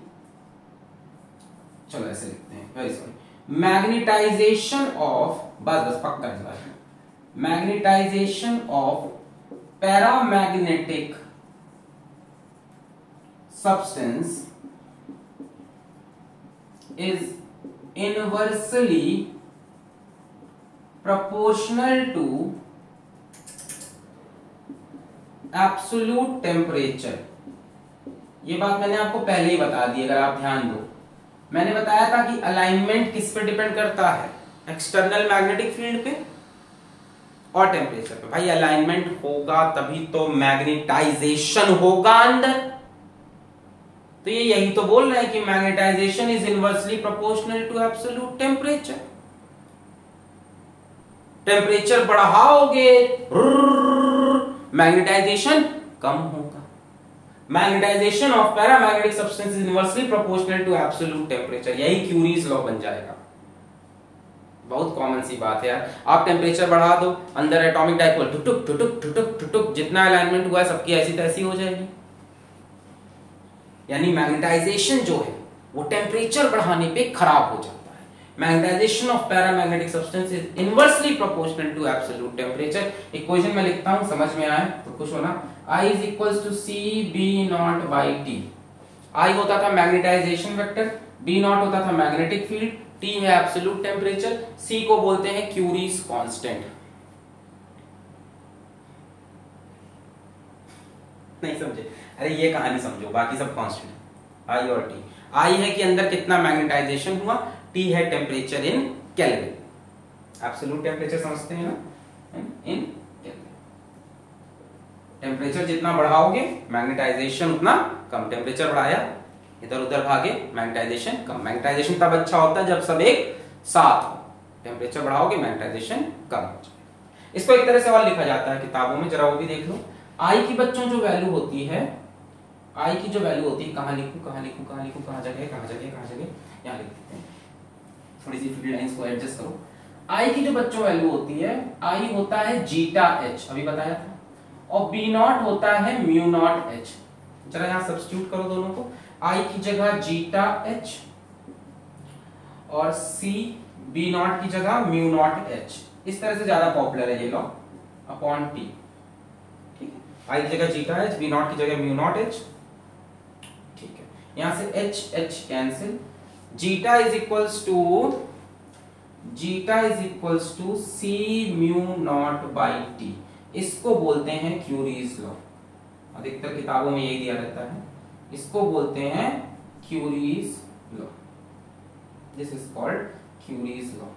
चलो ऐसे लिखते हैं वेरी सॉरी मैग्नेटाइजेशन ऑफ़ बस बस, पक्का इस बार। Magnetisation of paramagnetic substance is inversely proportional to absolute temperature. ये बात मैंने आपको पहले ही बता दी, अगर आप ध्यान दो। मैंने बताया था कि अलाइनमेंट किस पे डिपेंड करता है? एक्सटर्नल मैग्नेटिक फ़ील्ड पे और टेम्परेचर पे। भाई अलाइनमेंट होगा तभी तो मैग्नेटाइजेशन होगा अंदर। तो ये यही तो बोल रहे हैं कि magnetization is inversely proportional to absolute temperature temperature बढ़ाओगे magnetisation कम होगा. Magnetization of paramagnetic substance is inversely proportional to absolute temperature यही क्यूरीज लॉ बन जाएगा. बहुत कॉमन सी बात है यार. आप टेम्परेचर बढ़ा दो, अंदर एटॉमिक डाइपोल टुटुक टुटुक टुटुक टुटुक जितना अलाइनमेंट हुआ है, सबकी ऐसी तैसी हो जाएगी. यानी मैग्नेटाइजेशन जो है, वो टेम्परेचर बढ़ाने पे खराब हो जाता है। Magnetisation of paramagnetic substance is inversely proportional to absolute temperature equation में लिखता हूँ, समझ में आए तो खुश होना। I is equals to C B not by T I होता था मैग्नेटाइजेशन वेक्टर बी नॉट होता था मैग्नेटिक फ़ील्ड टी है एब्सोल्यूट टेम्परेचर सी को बोलते हैं क्यूरीज कांस्टेंट नहीं समझे। अरे ये कहानी समझो, बाकी सब कांस्टेंट आई और टी। आई है कि अंदर कितना मैग्नेटाइजेशन हुआ? टी है temperature in kelvin absolute temperature समझते हैं ना? इन टेम्परेचर जितना बढ़ाओगे मैग्नेटाइजेशन उतना कम। टेम्परेचर बढ़ाया, इधर उधर भागे मैग्नेटाइजेशन कम। मैग्नेटाइजेशन तब अच्छा होता है जब सब एक साथ हो। टेम्परेचर बढ़ाओगे मैग्नेटाइजेशन कम हो जाए। इसको एक तरह से और लिखा जाता है, किताबों में, जरा वो भी देख लो। आई की बच्चों जो वैल्यू होती है आई की जो वैल्यू होती है, कहाँ लिखू कहाँ लिखू कहाँ लिखू, कहाँ जगह कहाँ जगह कहाँ जगह यहाँ लिख देते हैं। थोड़ी सी फ़ील्ड लाइंस को एडजस्ट करो। आई की जो बच्चों वैल्यू होती है आई होता है जीटा एच अभी बताया था। और बी नॉट होता है म्यू नॉट एच जरा यहाँ सब्सटीट्यूट करो दोनों को। आई की जगह जीटा एच और सी बी नॉट की जगह म्यू नॉट एच इस तरह से ज़्यादा पॉपुलर है ये लॉ अपॉन टी ठीक है? आई की जगह जीटा एच बी नॉट की जगह म्यू नॉट एच यहाँ से H H cancel zeta is equals to zeta is equals to C mu not by T इसको बोलते हैं क्यूरीज लॉ अधिकतर किताबों में यही दिया रहता है। इसको बोलते हैं Curie's law this is called Curie's law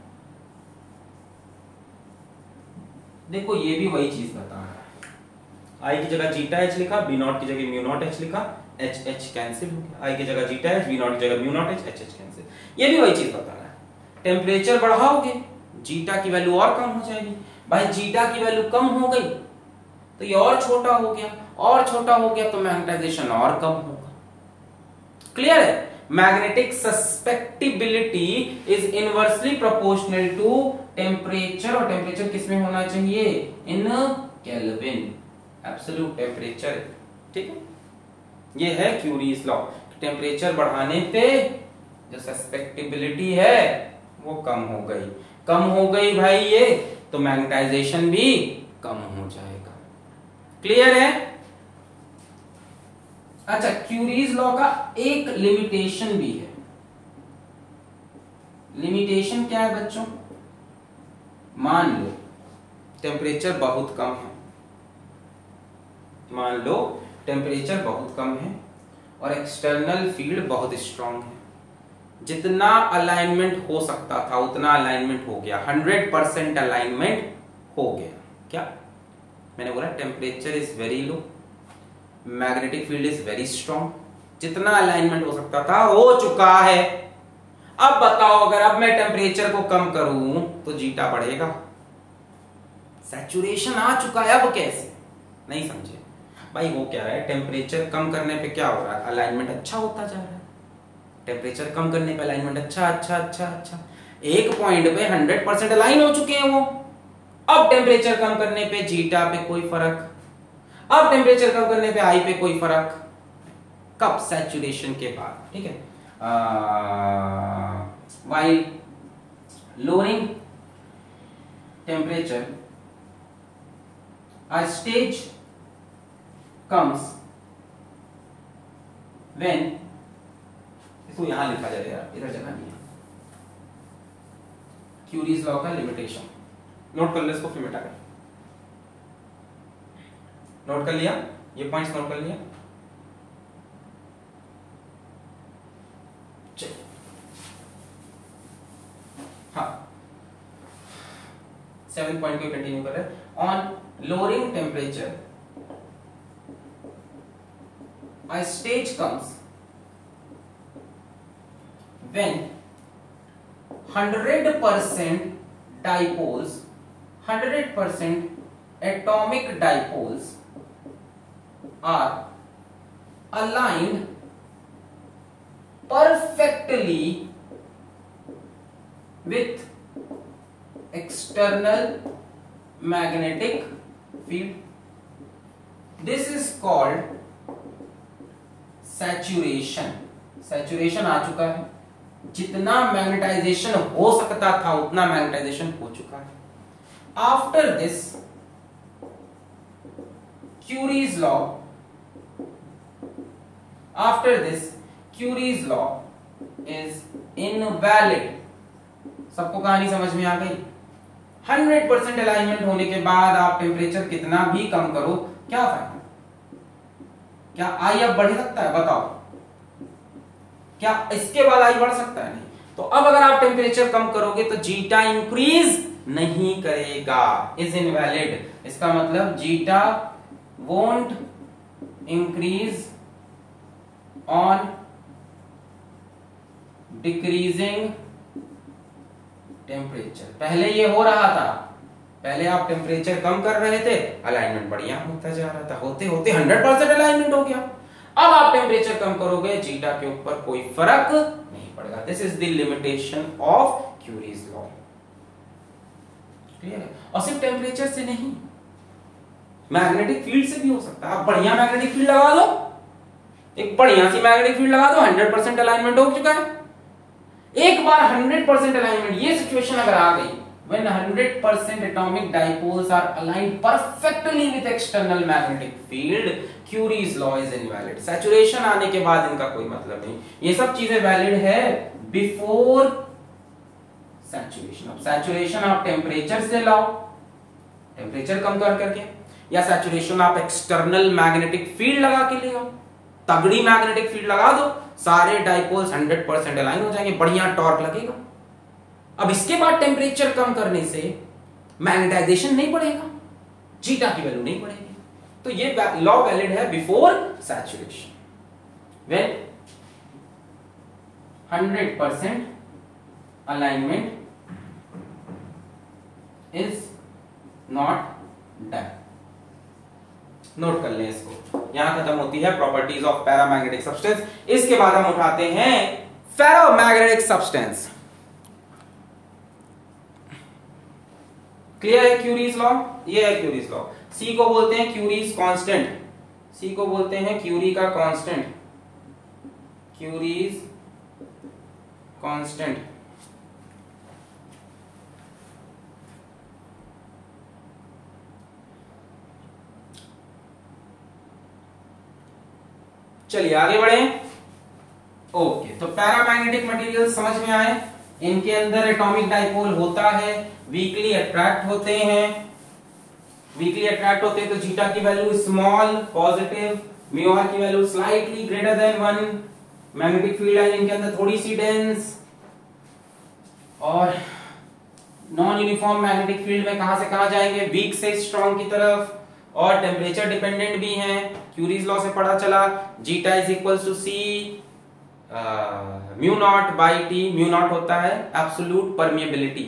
देखो, ये भी वही चीज़ बता रहा है। आई की जगह जीटा एच लिखा बी नॉट की जगह म्यू नॉट एच लिखा। एच एच कैंसिल हो गया आई की जगह जीटा एच बी नॉट की जगह mu naught H H H cancel ये भी वही चीज़ बता रहा है। टेम्परेचर बढ़ाओगे जीटा की वैल्यू और कम हो जाएगी। भाई जीटा की वैल्यू कम हो गई तो ये और छोटा हो गया, और छोटा हो गया तो मैग्नेटाइजेशन और कम होगा। क्लियर है? Magnetic susceptibility is inversely proportional to temperature और टेम्परेचर किसमें होना चाहिए? इन केल्विन एब्सोल्यूट टेम्परेचर ठीक है? ये है क्यूरीज लॉ। टेम्परेचर बढ़ाने पे जो सस्पेक्टिबिलिटी है, वो कम हो गई। कम हो गई भाई ये तो मैग्नेटाइजेशन भी कम हो जाएगा। क्लियर है? अच्छा क्यूरीज लॉ का एक लिमिटेशन भी है। लिमिटेशन क्या है बच्चों? मान लो टेम्परेचर बहुत कम है। मान लो टेम्परेचर बहुत कम है और एक्सटर्नल फ़ील्ड बहुत स्ट्रांग है। जितना अलाइनमेंट हो सकता था, उतना अलाइनमेंट हो गया। हंड्रेड परसेंट अलाइनमेंट हो गया। क्या? मैंने बोला temperature is very low magnetic field is very strong जितना अलाइनमेंट हो सकता था, हो चुका है। अब बताओ, अगर अब मैं टेम्परेचर को कम करूँ तो जीटा बढ़ेगा। सैचुरेशन आ चुका है, अब कैसे? नहीं समझे। भाई वो क्या रहा है टेम्परेचर कम करने पे क्या हो रहा है? अलाइनमेंट अच्छा होता जा रहा है। टेम्परेचर कम करने पे अलाइनमेंट अच्छा अच्छा अच्छा अच्छा। एक पॉइंट पे हंड्रेड परसेंट अलाइन हो चुके हैं वो। अब टेम्परेचर कम करने पे जीटा पे कोई फ़र्क। अब टेम्परेचर कम करने पे आई पे कोई फ़र्क। कब? सैचुरेशन के बाद, ठीक है? While lowering temperature a stage comes when इसको यहाँ लिखा जाए, यार, इधर जगह नहीं है। क्यूरीज लॉ का लिमिटेशन नोट कर ले इसको, फिर मिटा कर। नोट कर लिया? ये पॉइंट्स नोट कर लिया हाँ। सेवन पॉइंट को कंटिन्यू कर रहे on lowering temperature a stage comes when 100% dipoles 100% atomic dipoles are aligned perfectly with external magnetic field. This is called saturation. Saturation आ चुका है। जितना मैग्नेटाइजेशन हो सकता था, उतना मैग्नेटाइजेशन हो चुका है। After this Curie's law after this Curie's law is invalid सबको कहानी समझ में आ गई? 100 परसेंट अलाइनमेंट होने के बाद आप टेम्परेचर कितना भी कम करो, क्या फ़ायदा? क्या आई अब बढ़ सकता है? बताओ। क्या इसके बाद आई बढ़ सकता है? नहीं। तो अब अगर आप टेम्परेचर कम करोगे तो जीटा इंक्रीज नहीं करेगा। इज़ इनवैलिड इसका मतलब zeta won't increase on decreasing temperature पहले ये हो रहा था। पहले आप टेम्परेचर कम कर रहे थे अलाइनमेंट बढ़िया होता जा रहा था। होते होते हंड्रेड परसेंट अलाइनमेंट हो गया। अब आप टेम्परेचर कम करोगे, जीटा के ऊपर कोई फ़र्क नहीं पड़ेगा। This is the limitation of Curie's law clear और सिर्फ़ टेम्परेचर से नहीं मैग्नेटिक फ़ील्ड से भी हो सकता है। आप बढ़िया मैग्नेटिक फ़ील्ड लगा दो। एक बढ़िया सी मैग्नेटिक फ़ील्ड लगा दो हंड्रेड परसेंट अलाइनमेंट हो चुका है। एक बार 100% अलाइनमेंट ये सिचुएशन अगर आ गई when 100% atomic dipoles are aligned perfectly with external magnetic field, Curie's law is invalid. Saturation आने के बाद इनका कोई मतलब नहीं। ये सब चीज़ें वैलिड है बिफोर सैचुरेशन अब सैचुरेशन आप टेम्परेचर से लाओ। टेम्परेचर कम कर करके। या सैचुरेशन आप एक्सटर्नल मैग्नेटिक फ़ील्ड लगा के ले आओ। तगड़ी मैग्नेटिक फ़ील्ड लगा दो। सारे डाइपोल्स 100 परसेंट अलाइन हो जाएँगे। बढ़िया टॉर्क लगेगा। अब इसके बाद टेम्परेचर कम करने से मैग्नेटाइजेशन नहीं बढ़ेगा, जीटा की वैल्यू नहीं बढ़ेगी। तो ये लॉ वैलिड है before saturation when 100 percent alignment is not done note कर लें इसको। यहाँ खत्म होती है प्रॉपर्टीज़ ऑफ़ पैरामैग्नेटिक सब्सटेंस इसके बाद हम उठाते हैं फेरोमैग्नेटिक सब्सटेंस क्लियर है क्यूरीज लॉ ये है क्यूरीज लॉ सी को बोलते हैं क्यूरीज कांस्टेंट सी को बोलते हैं क्यूरी का कांस्टेंट क्यूरीज कांस्टेंट चलिए आगे बढ़े। ओके तो पैरामैग्नेटिक मटेरियल समझ में आए? इनके अंदर एटॉमिक डाइपोल होता है वीकली अट्रैक्ट होते हैं। वीकली अट्रैक्ट होते हैं तो जीटा की value small positive mu R की value slightly greater than one magnetic field है इनके अंदर थोड़ी सी डेंस और नॉन यूनिफॉर्म मैग्नेटिक फ़ील्ड में कहा से कहा जाएँगे? वीक से स्ट्रॉन्ग की तरफ़। और टेम्परेचर डिपेंडेंट भी हैं। क्यूरीज लॉ से पता चला, zeta is equal to C mu not by T mu not होता है एब्सोल्यूट परमिएबिलिटी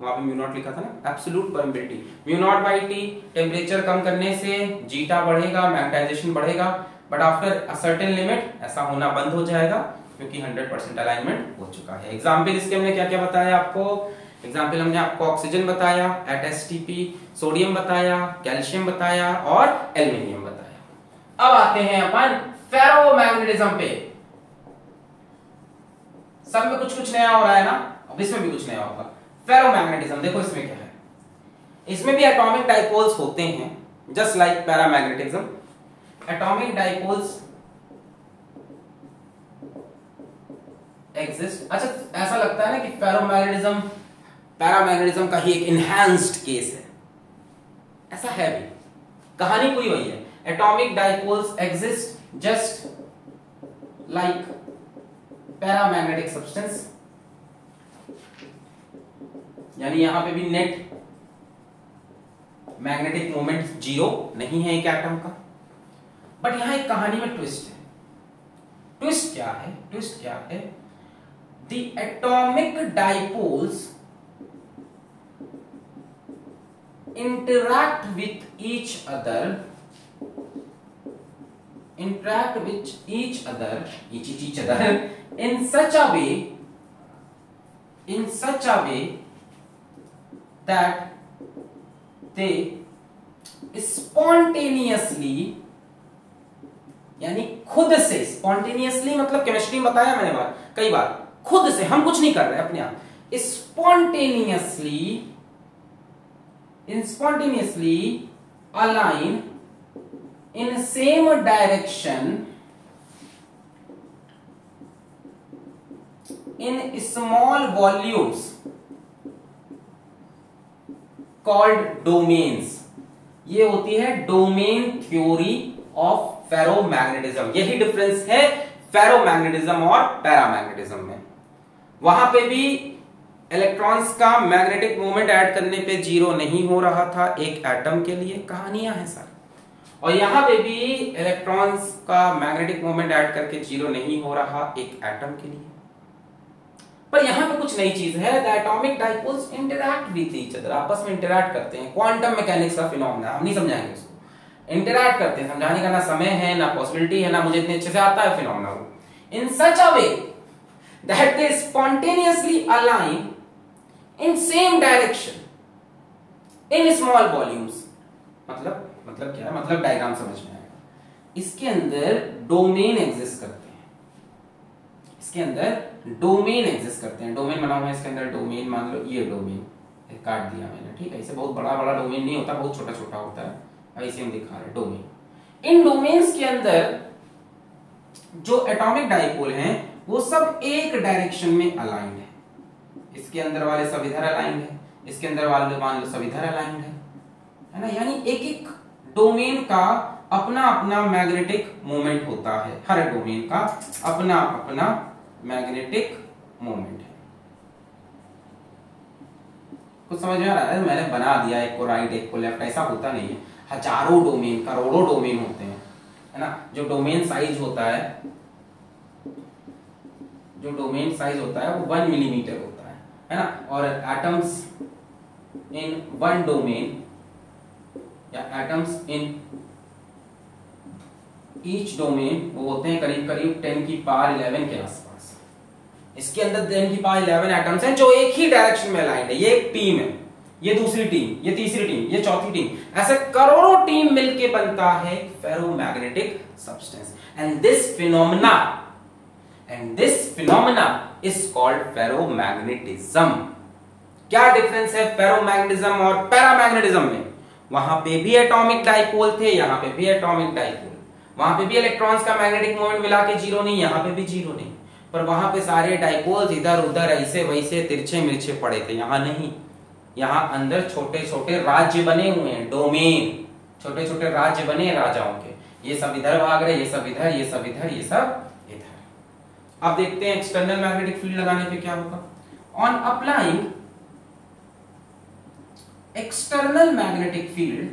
वहाँ पे म्यू नॉट लिखा था ना? Absolute permeability mu not by T temperature कम करने से जीटा बढ़ेगा मैग्नेटाइजेशन बढ़ेगा but after a certain limit ऐसा होना बंद हो जाएगा, क्योंकि 100% अलाइनमेंट हो चुका है। एग्ज़ाम्पल इसके हमने क्या क्या बताया आपको? एग्ज़ाम्पल हमने आपको ऑक्सीजन बताया एट एस सोडियम बताया कैल्शियम बताया और एल्यूमिनियम बताया। अब आते हैं अपन फेरोमैग्नेटिज्म पे। सब में कुछ कुछ नया हो रहा है ना, अब इसमें भी कुछ नया होगा। फेरोमैग्नेटिज्म देखो इसमें क्या है। इसमें भी एटॉमिक डाइपोल्स होते हैं just like paramagnetism atomic dipoles exist अच्छा ऐसा लगता है ना कि फेरोमैग्नेटिज्म पैरामैग्नेटिज्म का ही एक इनहैंस्ड केस है। ऐसा है भी। कहानी पूरी वही है। Atomic dipoles exist just like paramagnetic substance यानी यहाँ पे भी नेट मैग्नेटिक मोमेंट ज़ीरो नहीं है एक एटम का. बट यहाँ एक कहानी में ट्विस्ट है. ट्विस्ट क्या है? ट्विस्ट क्या है? The atomic dipoles interact with each other interact with each other each each, other in such a way in such a way that they spontaneously यानी खुद से स्पॉन्टेनियसली मतलब केमिस्ट्री में बताया मैंने बार कई बार खुद से हम कुछ नहीं कर रहे अपने आप spontaneously spontaneously align in same direction in small volumes called domains. ये होती है डोमेन थ्योरी ऑफ़ फेरोमैग्नेटिज्म यही डिफरेंस है फेरोमैग्नेटिज्म और पैरामैग्नेटिज्म में। वहाँ पे भी इलेक्ट्रॉन्स का मैग्नेटिक मोमेंट ऐड करने पे ज़ीरो नहीं हो रहा था एक एटम के लिए। कहानियाँ हैं सर। और यहाँ पे भी इलेक्ट्रॉन्स का मैग्नेटिक मोमेंट ऐड करके ज़ीरो नहीं हो रहा एक एटम के लिए। पर यहाँ पे कुछ नई चीज़ है the atomic dipoles interact with each other आपस में इंटरैक्ट करते हैं। क्वांटम मैकेनिक्स का फिनोमेना हम नहीं समझाएँगे उसको। इंटरैक्ट करते हैं। समझाने का ना समय है, ना पॉसिबिलिटी है, ना मुझे इतने अच्छे से आता है phenomena in such a way that they spontaneously align in same direction in small volumes मतलब मतलब क्या है? मतलब डायग्राम समझ में आएगा। इसके अंदर डोमेन एग्जिस्ट करते हैं। इसके अंदर डोमेन एग्जिस्ट करते हैं। डोमेन बना हुआ है इसके अंदर डोमेन मान लो ये डोमेन काट दिया मैंने, ठीक है? इसे बहुत बड़ा बड़ा डोमेन नहीं होता, बहुत छोटा छोटा होता है। ऐसे हम दिखा रहे डोमेन इन डोमेन्स के अंदर जो एटॉमिक डाइपोल हैं, वो सब एक डायरेक्शन में अलाइंड है। इसके अंदर वाले सब इधर अलाइंड है। इसके अंदर वाले मान लो सब इधर अलाइंड है। है ना? यानी एक एक डोमेन का अपना अपना मैग्नेटिक मोमेंट होता है। हर डोमेन का अपना अपना मैग्नेटिक मोमेंट है। कुछ समझ में आ रहा है? मैंने बना दिया एक को राइट एक को लेफ़्ट ऐसा होता नहीं है। हज़ारों डोमेन, करोड़ों डोमेन होते हैं, है ना? जो डोमेन साइज़ होता है, जो डोमेन साइज़ होता है, वो वन मिलीमीटर होता है है ना? और एटम्स इन वन डोमेन या एटम्स इन ईच डोमेन वो होते हैं करीब करीब टेन की पावर इलेवन के आसपास। इसके अंदर टेन की पावर इलेवन एटम्स हैं, जो एक ही डायरेक्शन में अलाइंड है। ये एक टीम है, ये दूसरी टीम ये तीसरी टीम ये चौथी टीम ऐसे करोड़ों टीम मिलके बनता है ferromagnetic substance and this phenomena and this phenomena is called ferromagnetism क्या डिफरेंस है फेरोमैग्नेटिज्म और पैरामैग्नेटिज्म में? वहाँ पे भी एटॉमिक डाइपोल थे, यहाँ पे भी एटॉमिक डाइपोल वहाँ पे भी इलेक्ट्रॉन्स का मैग्नेटिक मोमेंट मिला के ज़ीरो नहीं, यहाँ पे भी ज़ीरो नहीं। पर वहाँ पे सारे डाइपोल्स इधर उधर ऐसे वैसे तिरछे मिर्चे पड़े थे, यहाँ नहीं। यहाँ अंदर छोटे छोटे राज्य बने हुए हैं डोमेन छोटे छोटे राज्य बने राजाओं के। ये सब इधर भाग रहे, ये सब इधर, ये सब इधर, ये सब इधर। अब देखते हैं एक्सटर्नल मैग्नेटिक फ़ील्ड लगाने पे क्या होगा। On applying external magnetic field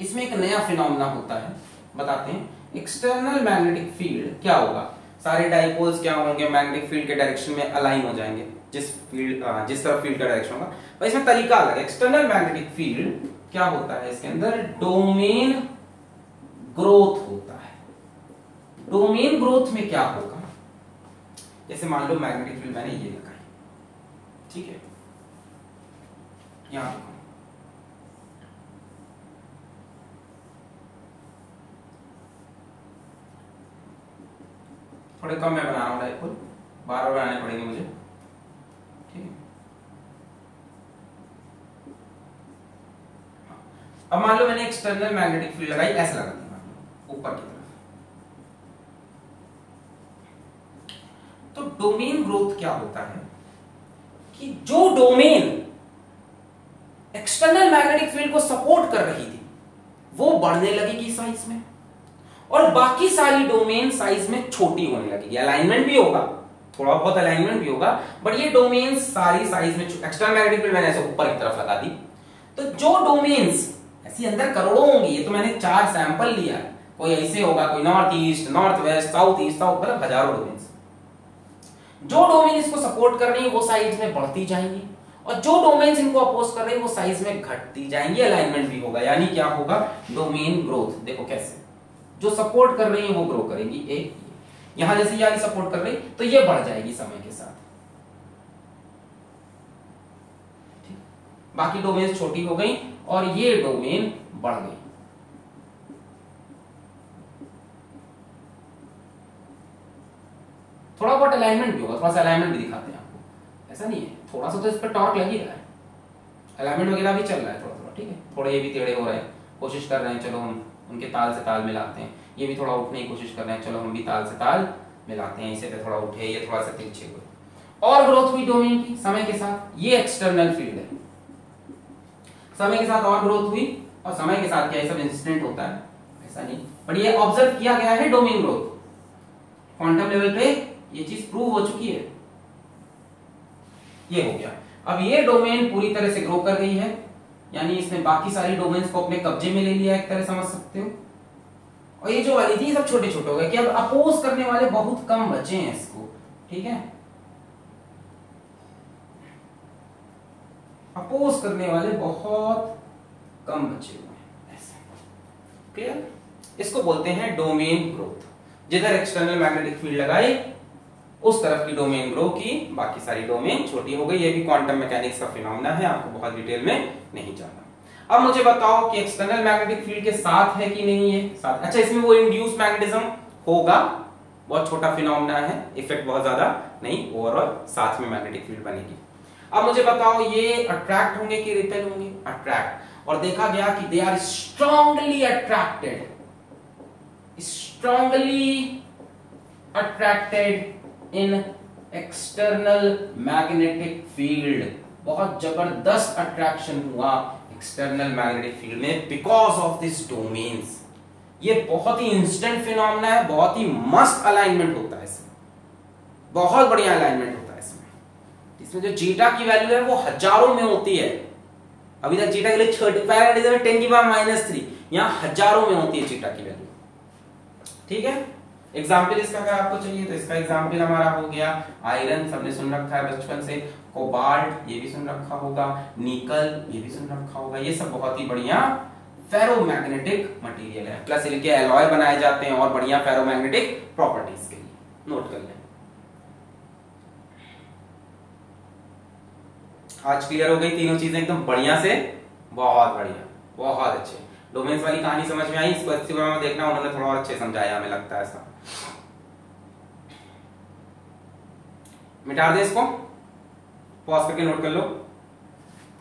इसमें एक नया फिनोमेना होता है। बताते हैं। एक्सटर्नल मैग्नेटिक फ़ील्ड क्या होगा? सारे डाइपोल्स क्या होंगे? मैग्नेटिक फ़ील्ड के डायरेक्शन में अलाइन हो जाएँगे। जिस फ़ील्ड जिस तरफ़ फ़ील्ड का डायरेक्शन होगा। पर इसमें तरीका अलग है। एक्सटर्नल मैग्नेटिक फ़ील्ड क्या होता है? इसके अंदर डोमेन ग्रोथ होता है। डोमेन ग्रोथ में क्या होगा? जैसे मान लो मैग्नेटिक फ़ील्ड मैंने ये ठीक है। यहाँ थोड़े कम मैं बना रहा हूँ डाइपोल बार बार बनाने पड़ेंगे मुझे। ठीक है। अब मान लो मैंने एक्सटर्नल मैग्नेटिक फ़ील्ड लगाई, ऐसे लगा दी ऊपर की तरफ़। तो डोमेन ग्रोथ क्या होता है? कि जो डोमेन एक्सटर्नल मैग्नेटिक फ़ील्ड को सपोर्ट कर रही थी, वो बढ़ने लगेगी साइज़ में? और बाकी सारी डोमेन साइज़ में छोटी होने लगेगी अलाइनमेंट भी होगा, थोड़ा बहुत अलाइनमेंट भी होगा बट ये डोमेन सारी साइज़ में एक्सटर्नल मैग्नेटिक फ़ील्ड मैंने ऐसे ऊपर की तरफ़ लगा दी। तो जो डोमेन्स ऐसी अंदर करोड़ों होंगी, ये तो मैंने चार सैंपल लिया। कोई ऐसे होगा, कोई north east north west south east south मतलब हज़ारों डोमेन्स जो डोमेन इसको सपोर्ट कर रही है, वो साइज़ में बढ़ती जाएँगी। और जो डोमेन इनको अपोज कर रही है, वो साइज़ में घटती जाएँगी। अलाइनमेंट भी होगा। यानी क्या होगा? डोमेन ग्रोथ देखो कैसे। जो सपोर्ट कर रही है, वो ग्रो करेंगी। एक यहाँ जैसे ये सपोर्ट कर रही तो ये बढ़ जाएगी समय के साथ। बाकी डोमेन छोटी हो गई, और ये डोमेन बढ़ गई। थोड़ा बहुत अलाइनमेंट भी होगा, थोड़ा सा अलाइनमेंट भी दिखाते हैं आपको। ऐसा नहीं है, थोड़ा सा तो इस पर टॉर्क लग ही रहा है। अलाइनमेंट वगैरह भी चल रहा है थोड़ा थोड़ा ठीक है? थोड़ा ये भी टेढ़े हो रहे हैं, कोशिश कर रहे हैं, चलो हम उनके ताल से ताल मिलाते हैं। ये भी थोड़ा उठने की कोशिश कर रहे हैं, चलो हम भी ताल से ताल मिलाते हैं, इसे पे थोड़ा उठे, ये थोड़ा सा तिरछे हुए। और ग्रोथ हुई डोमेन की, समय के साथ, ये एक्सटर्नल फ़ील्ड है। समय के साथ और ग्रोथ हुई, और समय के साथ क्या सब इंसिडेंट होता है? ऐसा नहीं, पर ये ऑब्ज़र्व किया गया है डोमेन ग्रोथ क्वांटम लेवल पे ये चीज़ प्रूव हो चुकी है। ये हो गया। अब ये डोमेन पूरी तरह से ग्रो कर गई है। यानी इसने बाकी सारी डोमेन्स को अपने कब्जे में ले लिया, एक तरह समझ सकते हो। और ये जो वाली थी सब छोटे छोटे हो गए, कि अब अपोज करने वाले बहुत कम बचे हैं इसको। ठीक है? अपोज करने वाले बहुत कम बचे हुए हैं, ऐसा। क्लियर इसको बोलते हैं डोमेन ग्रोथ जिधर एक्सटर्नल मैग्नेटिक फ़ील्ड लगाई उस तरफ़ की डोमेन ग्रो की, बाकी सारी डोमेन छोटी हो गई। ये भी क्वांटम मैकेनिक्स का फिनोमेना है, आपको बहुत डिटेल में नहीं जानना। अब मुझे बताओ कि एक्सटर्नल मैग्नेटिक फ़ील्ड के साथ है कि नहीं है? साथ अच्छा इसमें वो इंड्यूस मैग्नेटिज्म होगा। बहुत छोटा फिनोमेना है। इफ़ेक्ट बहुत ज़्यादा नहीं ओवरऑल साथ में मैग्नेटिक फ़ील्ड बनेगी। अब मुझे बताओ, ये अट्रैक्ट होंगे कि रिपेल होंगे? अट्रैक्ट और देखा गया कि they are strongly attracted strongly attracted in external magnetic field बहुत ज़बरदस्त अट्रैक्शन हुआ एक्सटर्नल मैग्नेटिक फ़ील्ड में बिकॉज़ ऑफ़ दिस डोमेन्स ये बहुत ही इंस्टेंट फिनोमेना है, बहुत ही मस्त अलाइनमेंट होता है इसमें। बहुत बढ़िया अलाइनमेंट होता है इसमें। इसमें जो जीटा की वैल्यू है, वो हज़ारों में होती है। अभी तक जीटा के लिए छोटी पैराडिज्म टेन की पावर माइनस थ्री यहाँ हज़ारों में होती है जीटा की वैल्यू ठीक है? एग्ज़ाम्पल इसका अगर आपको चाहिए तो इसका एग्ज़ाम्पल हमारा हो गया आयरन सबने सुन रखा है बचपन से। कोबाल्ट ये भी सुन रखा होगा। निकल ये भी सुन रखा होगा। ये सब बहुत ही बढ़िया फेरोमैग्नेटिक मटेरियल है। प्लस इनके एलॉय बनाए जाते हैं और बढ़िया फेरोमैग्नेटिक प्रॉपर्टीज़ के लिए। नोट कर लें। आज क्लियर हो गई तीनों चीज़ें एकदम बढ़िया से। बहुत बढ़िया। बहुत अच्छे। डोमेन्स वाली कहानी समझ में आई, इसको अच्छी में देखना, उन्होंने थोड़ा अच्छे समझाया, हमें लगता है ऐसा। मिटा दे इसको। पॉज करके नोट कर लो।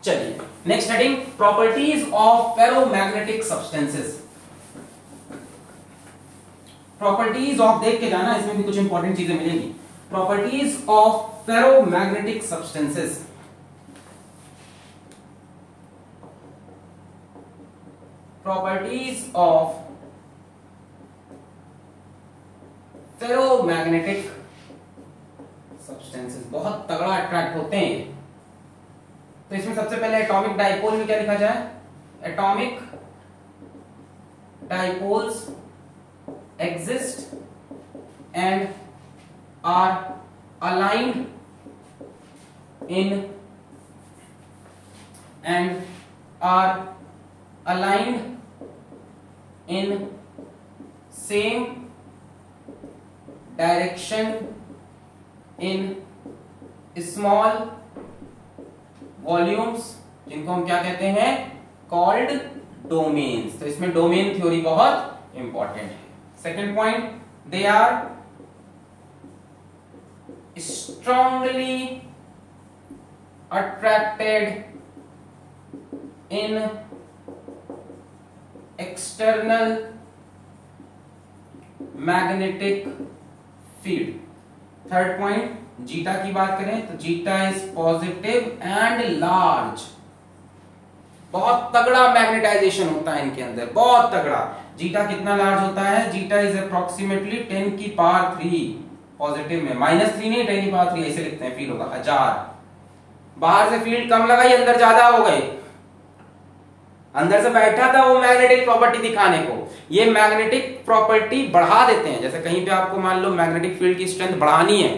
चलिए next heading properties of ferromagnetic substances properties of देख के जाना, इसमें भी कुछ इंपॉर्टेंट चीज़ें मिलेंगी। Properties of ferromagnetic substances properties of ferromagnetic substances बहुत तगड़ा अट्रैक्ट होते हैं तो इसमें सबसे पहले एटॉमिक डाइपोल में क्या लिखा जाए? Atomic dipoles exist and are aligned in and are aligned in same direction in small volumes जिनको हम क्या कहते हैं? कॉल्ड डोमेन्स तो इसमें डोमेन थ्योरी बहुत इंपॉर्टेंट है। Second point they are strongly attracted in external magnetic field third point zeta की बात करें तो zeta is positive and large बहुत तगड़ा मैग्नेटाइजेशन होता है इनके अंदर, बहुत तगड़ा। जीटा कितना लार्ज होता है? जीटा इज़ अप्रोक्सीमेटली टेन की पावर थ्री पॉजिटिव में। माइनस थ्री नहीं टेन की पावर थ्री ऐसे लिखते हैं फील होगा। हज़ार। बाहर से फ़ील्ड कम लगाई, अंदर ज़्यादा हो गए। अंदर से बैठा था वो मैग्नेटिक प्रॉपर्टी दिखाने को। ये मैग्नेटिक प्रॉपर्टी बढ़ा देते हैं। जैसे कहीं पे आपको मान लो मैग्नेटिक फ़ील्ड की स्ट्रेंथ बढ़ानी है,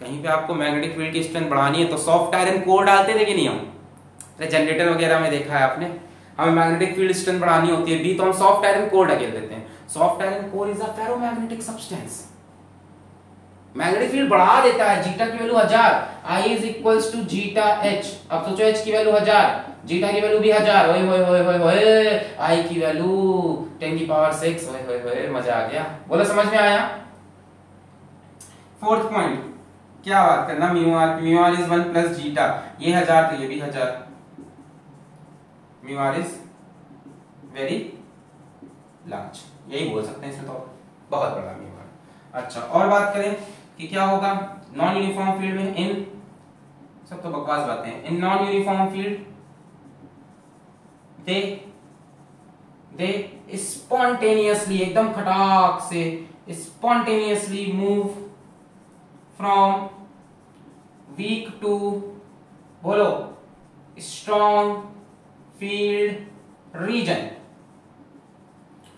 कहीं पे आपको मैग्नेटिक फ़ील्ड की स्ट्रेंथ बढ़ानी है तो सॉफ्ट आयरन कोर डालते थे कि नहीं हम? जनरेटर वगैरह में देखा है आपने। हमें मैग्नेटिक फ़ील्ड स्ट्रेंथ बढ़ानी होती है बी तो हम सॉफ्ट आयरन कोर ढकेल देते हैं। Soft iron core is a ferromagnetic substance magnetic field बढ़ा देता है, जीटा की वैल्यू हज़ार I is equals to zeta H अब सोचो एच की वैल्यू हज़ार। जीटा की वैल्यू भी हज़ार होए होए होए होए होए आई की वैल्यू टेन की पावर सिक्स होए होए होए मज़ा आ गया। बोलो, समझ में आया? फोर्थ पॉइंट क्या बात करना? Mu R mu R is one plus zeta. ये हज़ार तो ये भी हज़ार। Mu R is very large यही बोल सकते हैं इसमें तो बहुत बड़ा म्यू आर। अच्छा और बात करें कि क्या होगा? नॉन यूनिफॉर्म फ़ील्ड में इन सब तो बकवास बातें हैं। In non uniform field they they spontaneously एकदम खटाक से spontaneously move from weak to बोलो strong field region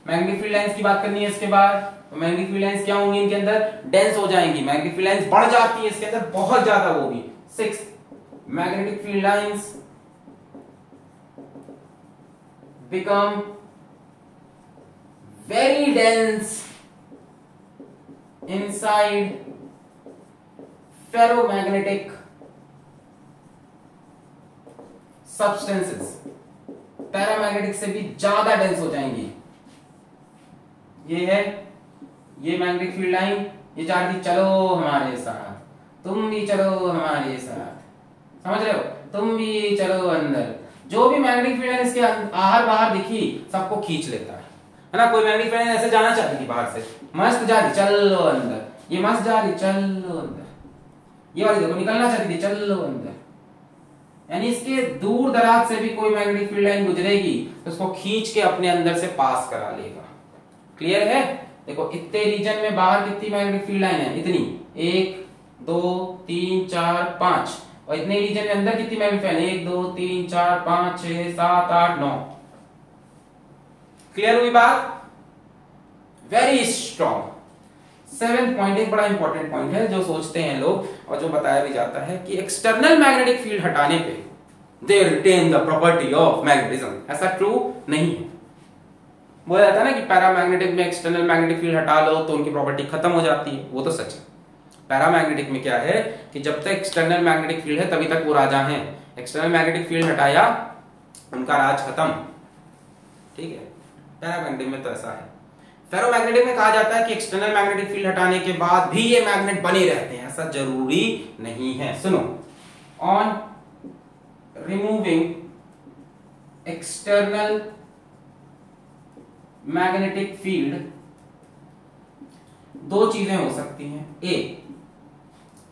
magnetic field lines की बात करनी है इसके बाद तो मैग्नेटिक फ़ील्ड लाइंस क्या होंगी इनके अंदर? डेंस हो जाएँगी। मैग्नेटिक फ़ील्ड लाइंस बढ़ जाती है इसके अंदर, बहुत ज़्यादा होगी। Six magnetic field lines become very dense inside ferromagnetic substances. Paramagnetic से भी ज़्यादा डेंस हो जाएँगी। ये है, ये मैग्नेटिक फ़ील्ड लाइन ये चाह चलो हमारे साथ, तुम भी चलो हमारे साथ। समझ रहे हो? तुम भी चलो अंदर। जो भी मैग्नेटिक फ़ील्ड इसके आहार बाहर दिखी, सबको खींच लेता है। है ना? कोई मैग्नेटिक फ़ील्ड ऐसे जाना चाहती थी बाहर से। मस्त जा रही, चलो अंदर। ये मस्त जा रही, चलो अंदर। ये वाली देखो, निकलना चाहती थी, चलो अंदर। यानी इसके दूर दराज से भी कोई मैग्नेटिक फ़ील्ड लाइन गुजरेगी तो उसको खींच के अपने अंदर से पास करा लेगा। क्लियर है? देखो, इतने रीजन में बाहर कितनी मैग्नेटिक फ़ील्ड लाइन है? इतनी। एक, दो, तीन, चार, पाँच। और इतने रीजन में अंदर कितनी फ़ील्ड एक, दो, तीन, चार, पाँच, छह, सात, आठ, नौ। क्लियर हुई बात? वेरी स्ट्रॉन्ग सेवन पॉइंट एक बड़ा इंपॉर्टेंट पॉइंट है जो सोचते हैं लोग और जो बताया भी जाता है कि एक्सटर्नल मैग्नेटिक फ़ील्ड हटाने पे they retain the property of magnetism ऐसा ट्रू नहीं है। बोला जाता है ना कि पैरामैग्नेटिक में एक्सटर्नल मैग्नेटिक फ़ील्ड हटा लो तो उनकी प्रॉपर्टी खत्म हो जाती है। वो तो सच है। पैरामैग्नेटिक में क्या है कि जब तक एक्सटर्नल मैग्नेटिक फ़ील्ड है, तभी तक वो राजा हैं। एक्सटर्नल मैग्नेटिक फ़ील्ड हटाया, उनका राज खत्म। ठीक है? पैरामैग्नेटिक में तो ऐसा है। फेरोमैग्नेटिक में कहा जाता है कि एक्सटर्नल मैग्नेटिक फ़ील्ड हटाने के बाद भी ये मैग्नेट बने रहते हैं। ऐसा ज़रूरी नहीं है। सुनो। On removing external magnetic field दो चीज़ें हो सकती हैं। ए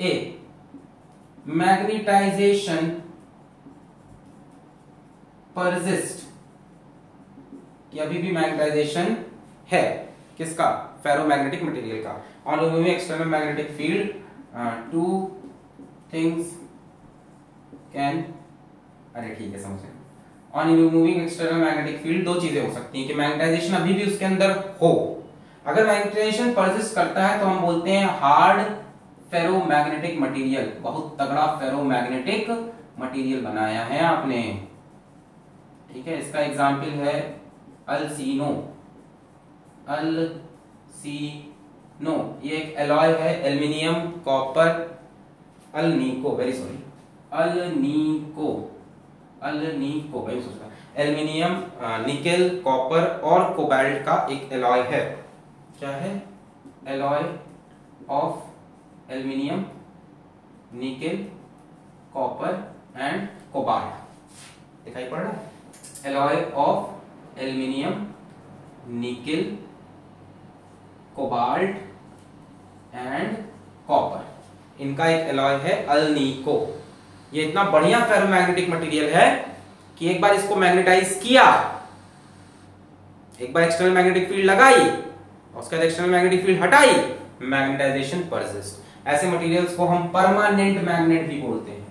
ए मैग्नेटाइजेशन परसिस्ट कि अभी भी मैग्नेटाइजेशन है। किसका? फेरोमैग्नेटिक मटेरियल का। On removing external magnetic field two things can अरे ठीक है, समझे on removing external magnetic field दो चीज़ें हो सकती हैं कि मैग्नेटाइजेशन अभी भी उसके अंदर हो। अगर मैग्नेटाइजेशन परसिस्ट करता है तो हम बोलते हैं हार्ड फेरोमैग्नेटिक मटेरियल बहुत तगड़ा फेरोमैग्नेटिक मटेरियल बनाया है आपने। ठीक है, इसका एग्जांपल है अल्सीनो अल्सीनो ये एक एलॉय है aluminium copper alnico very sorry alnico alnico very sorry aluminium nickel copper और कोबाल्ट का एक एलॉय है। क्या है? Alloy of aluminium, nickel, copper and cobalt. दिखाई पड़ रहा है? Alloy of aluminium, nickel, cobalt and copper. इनका एक एलॉय है अल्नीको। ये इतना बढ़िया फेरोमैग्नेटिक मटेरियल है कि एक बार इसको मैग्नेटाइज किया, एक बार एक्सटर्नल मैग्नेटिक फ़ील्ड लगाई उसके बाद एक्सटर्नल मैग्नेटिक फ़ील्ड हटाई मैग्नेटाइजेशन परसिस्ट ऐसे मटेरियल्स को हम परमानेंट मैग्नेट भी बोलते हैं।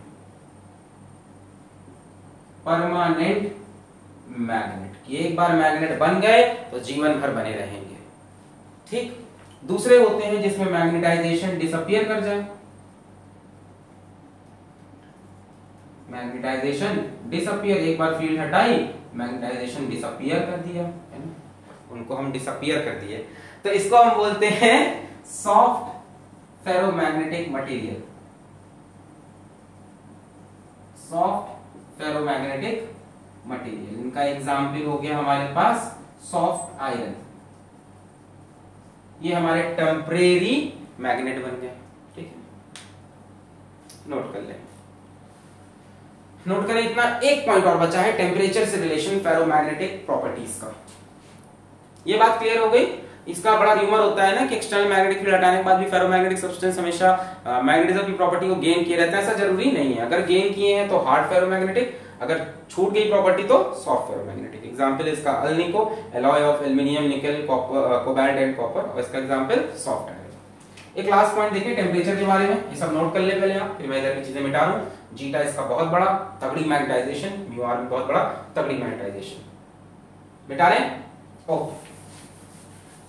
परमानेंट मैग्नेट कि एक बार मैग्नेट बन गए तो जीवन भर बने रहेंगे। ठीक? दूसरे होते हैं जिसमें मैग्नेटाइजेशन डिसअपियर कर जाए। मैग्नेटाइजेशन डिसअपियर एक बार फ़ील्ड हटाई मैग्नेटाइजेशन डिसअपियर कर दिया, है ना? उनको हम डिसअपियर कर दिए। तो इसको हम बोलते हैं soft ferromagnetic material soft ferromagnetic material इनका एग्ज़ाम्पल हो गया हमारे पास सॉफ्ट आयरन ये हमारे टेम्परेरी मैग्नेट बन गए। ठीक है? नोट कर ले। नोट करें, इतना एक पॉइंट और बचा है टेम्परेचर से रिलेशन फेरोमैग्नेटिक प्रॉपर्टीज़ का। ये बात क्लियर हो गई? इसका बड़ा र्यूमर होता है ना कि एक्सटर्नल मैग्नेटिक फ़ील्ड हटाने के बाद भी फेरोमैग्नेटिक सब्सटेंस हमेशा मैग्नेटिज्म की प्रॉपर्टी को गेन किए रहते हैं। ऐसा ज़रूरी नहीं है। अगर गेन किए हैं तो हार्ड फेरोमैग्नेटिक अगर छूट गई प्रॉपर्टी तो सॉफ्ट फेरोमैग्नेटिक एग्जांपल इसका alnico alloy of aluminium nickel cobalt and copper और इसका एग्जांपल सॉफ्ट है एक लास्ट पॉइंट देखिए टेम्परेचर के बारे में। ये सब नोट कर ले पहले आप, फिर मैं इधर की चीज़ें मिटा हूँ जीटा इसका बहुत बड़ा, तगड़ी मैग्नेटाइजेशन म्यू आर भी बहुत बड़ा, तगड़ी मैग्नेटाइजेशन मिटा रहे ओके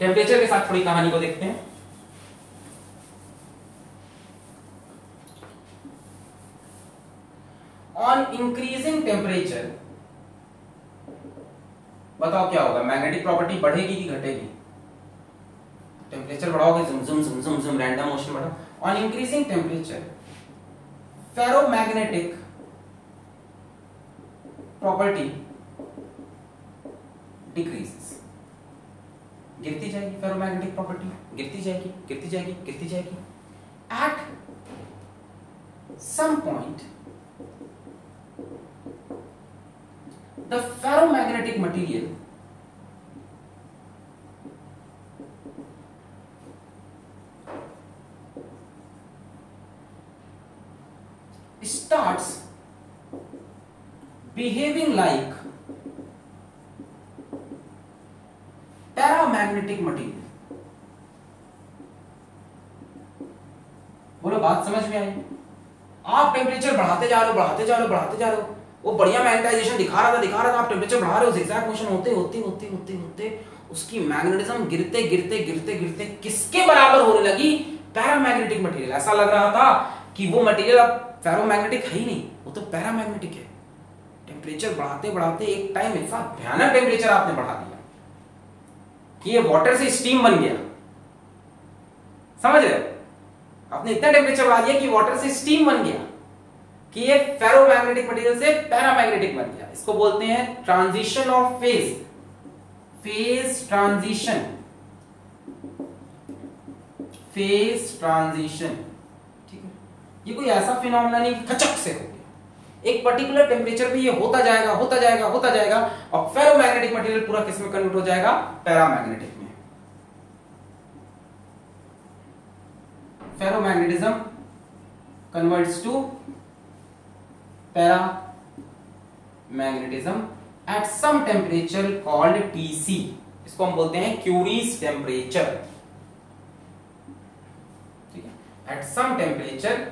टेम्परेचर के साथ थोड़ी कहानी को देखते हैं। ऑन इंक्रीजिंग टेम्परेचर बताओ क्या होगा? मैग्नेटिक प्रॉपर्टी बढ़ेगी कि घटेगी? टेम्परेचर बढ़ाओगे जुम जुम जुम जुम जुम रैंडम मोशन बढ़ा on increasing temperature ferromagnetic property decreases गिरती जाएगी फेरोमैग्नेटिक प्रॉपर्टी गिरती जाएगी गिरती जाएगी गिरती जाएगी। At some point the ferromagnetic material starts behaving like paramagnetic material बोलो, बात समझ में आई? आप टेम्परेचर बढ़ाते जा रहे हो, बढ़ाते जा रहे हो, बढ़ाते जा रहे हो। वो बढ़िया मैग्नेटाइजेशन दिखा रहा था, दिखा रहा था। आप टेम्परेचर बढ़ा रहे हो जिग्जैग मोशन होते होते होते होते होते। उसकी मैग्नेटिज्म गिरते गिरते गिरते गिरते। किसके बराबर होने लगी? पैरामैग्नेटिक मटेरियल ऐसा लग रहा था कि वो मटेरियल अब फेरोमैग्नेटिक है ही नहीं। वो तो पैरामैग्नेटिक है। टेम्परेचर बढ़ाते बढ़ाते एक टाइम ऐसा भयानक टेम्परेचर आपने बढ़ा दिया। कि ये वाटर से स्टीम बन गया। समझ रहे आपने इतना टेम्परेचर बढ़ा दिया कि वाटर से स्टीम बन गया, कि ये फेरोमैग्नेटिक मटेरियल से पैरामैग्नेटिक बन गया। इसको बोलते हैं transition of phase phase transition phase transition ठीक है? ये कोई ऐसा फिनोमिना नहीं खचक से हो गया। एक पर्टिकुलर टेम्परेचर पे ये होता जाएगा होता जाएगा होता जाएगा, और फेरोमैग्नेटिक मटेरियल पूरा किसमें कन्वर्ट हो जाएगा? पैरामैग्नेटिक में। Ferromagnetism converts to para magnetism at some temperature called TC इसको हम बोलते हैं क्यूरीज टेम्परेचर ठीक है? At some temperature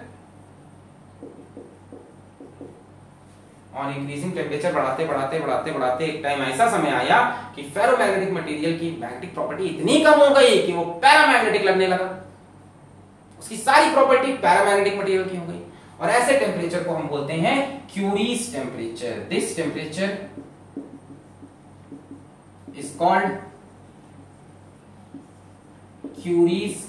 on increasing temperature बढ़ाते बढ़ाते बढ़ाते बढ़ाते एक टाइम ऐसा समय आया कि फेरोमैग्नेटिक मटेरियल की मैग्नेटिक प्रॉपर्टी इतनी कम हो गई कि वो पैरामैग्नेटिक लगने लगा। उसकी सारी प्रॉपर्टी पैरामैग्नेटिक मटेरियल की हो गई। और ऐसे टेम्परेचर को हम बोलते हैं Curie's temperature this temperature is called Curie's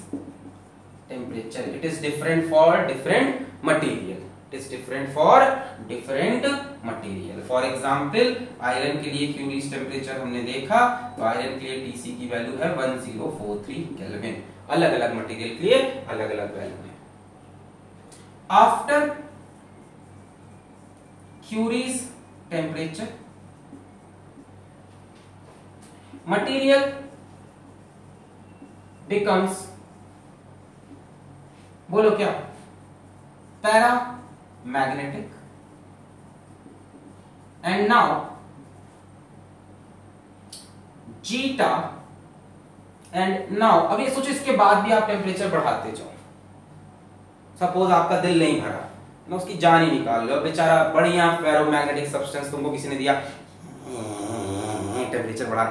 temperature it is different for different material it is different for different material for example iron के लिए क्यूरीज टेम्परेचर हमने देखा तो आयरन के लिए टीसी की वैल्यू है 1043 केल्विन अलग अलग मटेरियल के लिए अलग अलग वैल्यू है. After Curie's temperature material becomes बोलो क्या? Para magnetic and now, zeta and now अब ये सोचो इसके बाद भी आप टेम्परेचर बढ़ाते जाओ। सपोज़ आपका दिल नहीं भरा ना उसकी जान ही निकाल लो बेचारा बढ़िया फेरोमैग्नेटिक सब्सटेंस तुमको किसी ने दिया। टेम्परेचर बढ़ा।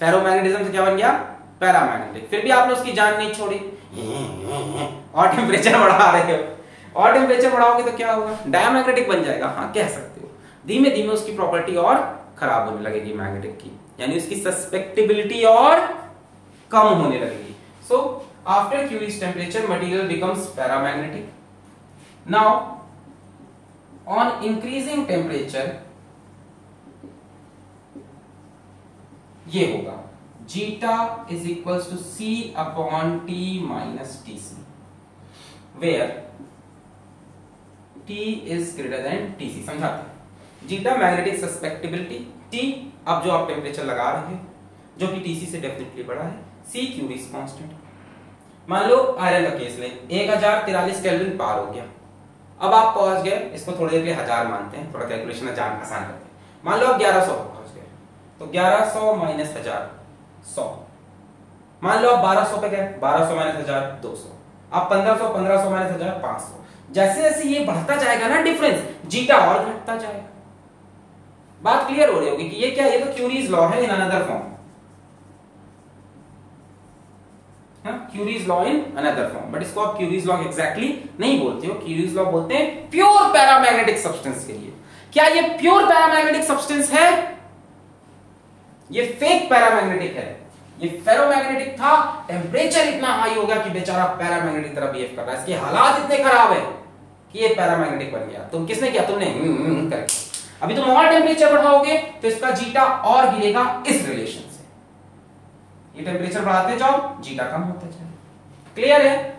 फेरोमैग्नेटिज्म से क्या बन गया? पैरामैग्नेटिक फिर भी आपने उसकी जान नहीं छोड़ी। और टेम्परेचर बढ़ा रहे हो। और टेम्परेचर बढ़ाओगे तो क्या होगा? डायमैग्नेटिक बन जाएगा। हाँ कह सकते हो। धीमे धीमे उसकी प्रॉपर्टी और खराब होने लगेगी मैग्नेटिक की। यानी उसकी सस्पेक्टेबिलिटी और कम होने लगेगी। So after curious temperature material becomes paramagnetic now on increasing temperature ये होगा। Zeta is equal to C upon T minus T C where T is greater than T C समझाते हैं। जीटा मैग्नेटिक सस्पेक्टेबिलिटी टी अब जो आप टेम्परेचर लगा रहे हैं, जो कि टीसी से डेफिनेटली बड़ा है सी क्यू इज़ कांस्टेंट मान लो आयरन का केस लें, एक हज़ार तिरालीस केल्विन पार हो गया। अब आप पहुँच गए, इसको थोड़ी देर के हज़ार मानते हैं, थोड़ा कैलकुलेशन आसान करते हैं। मान लो आप ग्यारह सौ पहुँच गए तो ग्यारह सौ माइनस हज़ार, सौ। मान लो आप बारह सौ पे गए, बारह सौ माइनस हज़ार, दो सौ। आप पंद्रह सौ पंद्रह सौ माइनस हज़ार, पाँच सौ। जैसे जैसे ये बढ़ता जाएगा ना डिफरेंस जीटा और घटता जाएगा। बात क्लियर हो रही होगी कि ये क्या, ये तो क्यूरीज लॉ है in another form Curie's law in another form but इसको आप क्यूरीज लॉ एग्जैक्टली नहीं बोलते हो। क्यूरीज लॉ बोलते हैं प्योर पैरामैग्नेटिक सब्सटेंस के लिए। क्या ये प्योर पैरामैग्नेटिक सब्सटेंस है? ये फेक पैरामैग्नेटिक है। ये फेरोमैग्नेटिक था टेम्परेचर इतना हाई हो गया कि बेचारा पैरामैग्नेटिक तरह बिहेव कर रहा है। इसके हालात इतने खराब है। कि ये पैरामैग्नेटिक बन गया। तुम किसने किया? तुमने। हम्म, हम्म, हम्म, करके अभी तुम और टेम्परेचर बढ़ाओगे तो इसका जीटा और गिरेगा इस रिलेशन से। ये टेम्परेचर बढ़ाते जाओ जीटा कम होता जाए। क्लियर है?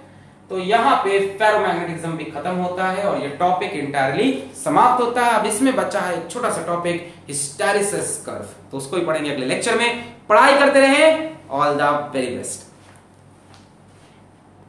तो यहाँ पे फेरोमैग्नेटिज्म भी खत्म होता है और ये टॉपिक इंटायरली समाप्त होता है। अब इसमें बचा है एक छोटा सा टॉपिक हिस्टेरिसिस कर्व तो उसको ही पढ़ेंगे अगले लेक्चर में। पढ़ाई करते रहे। All the very best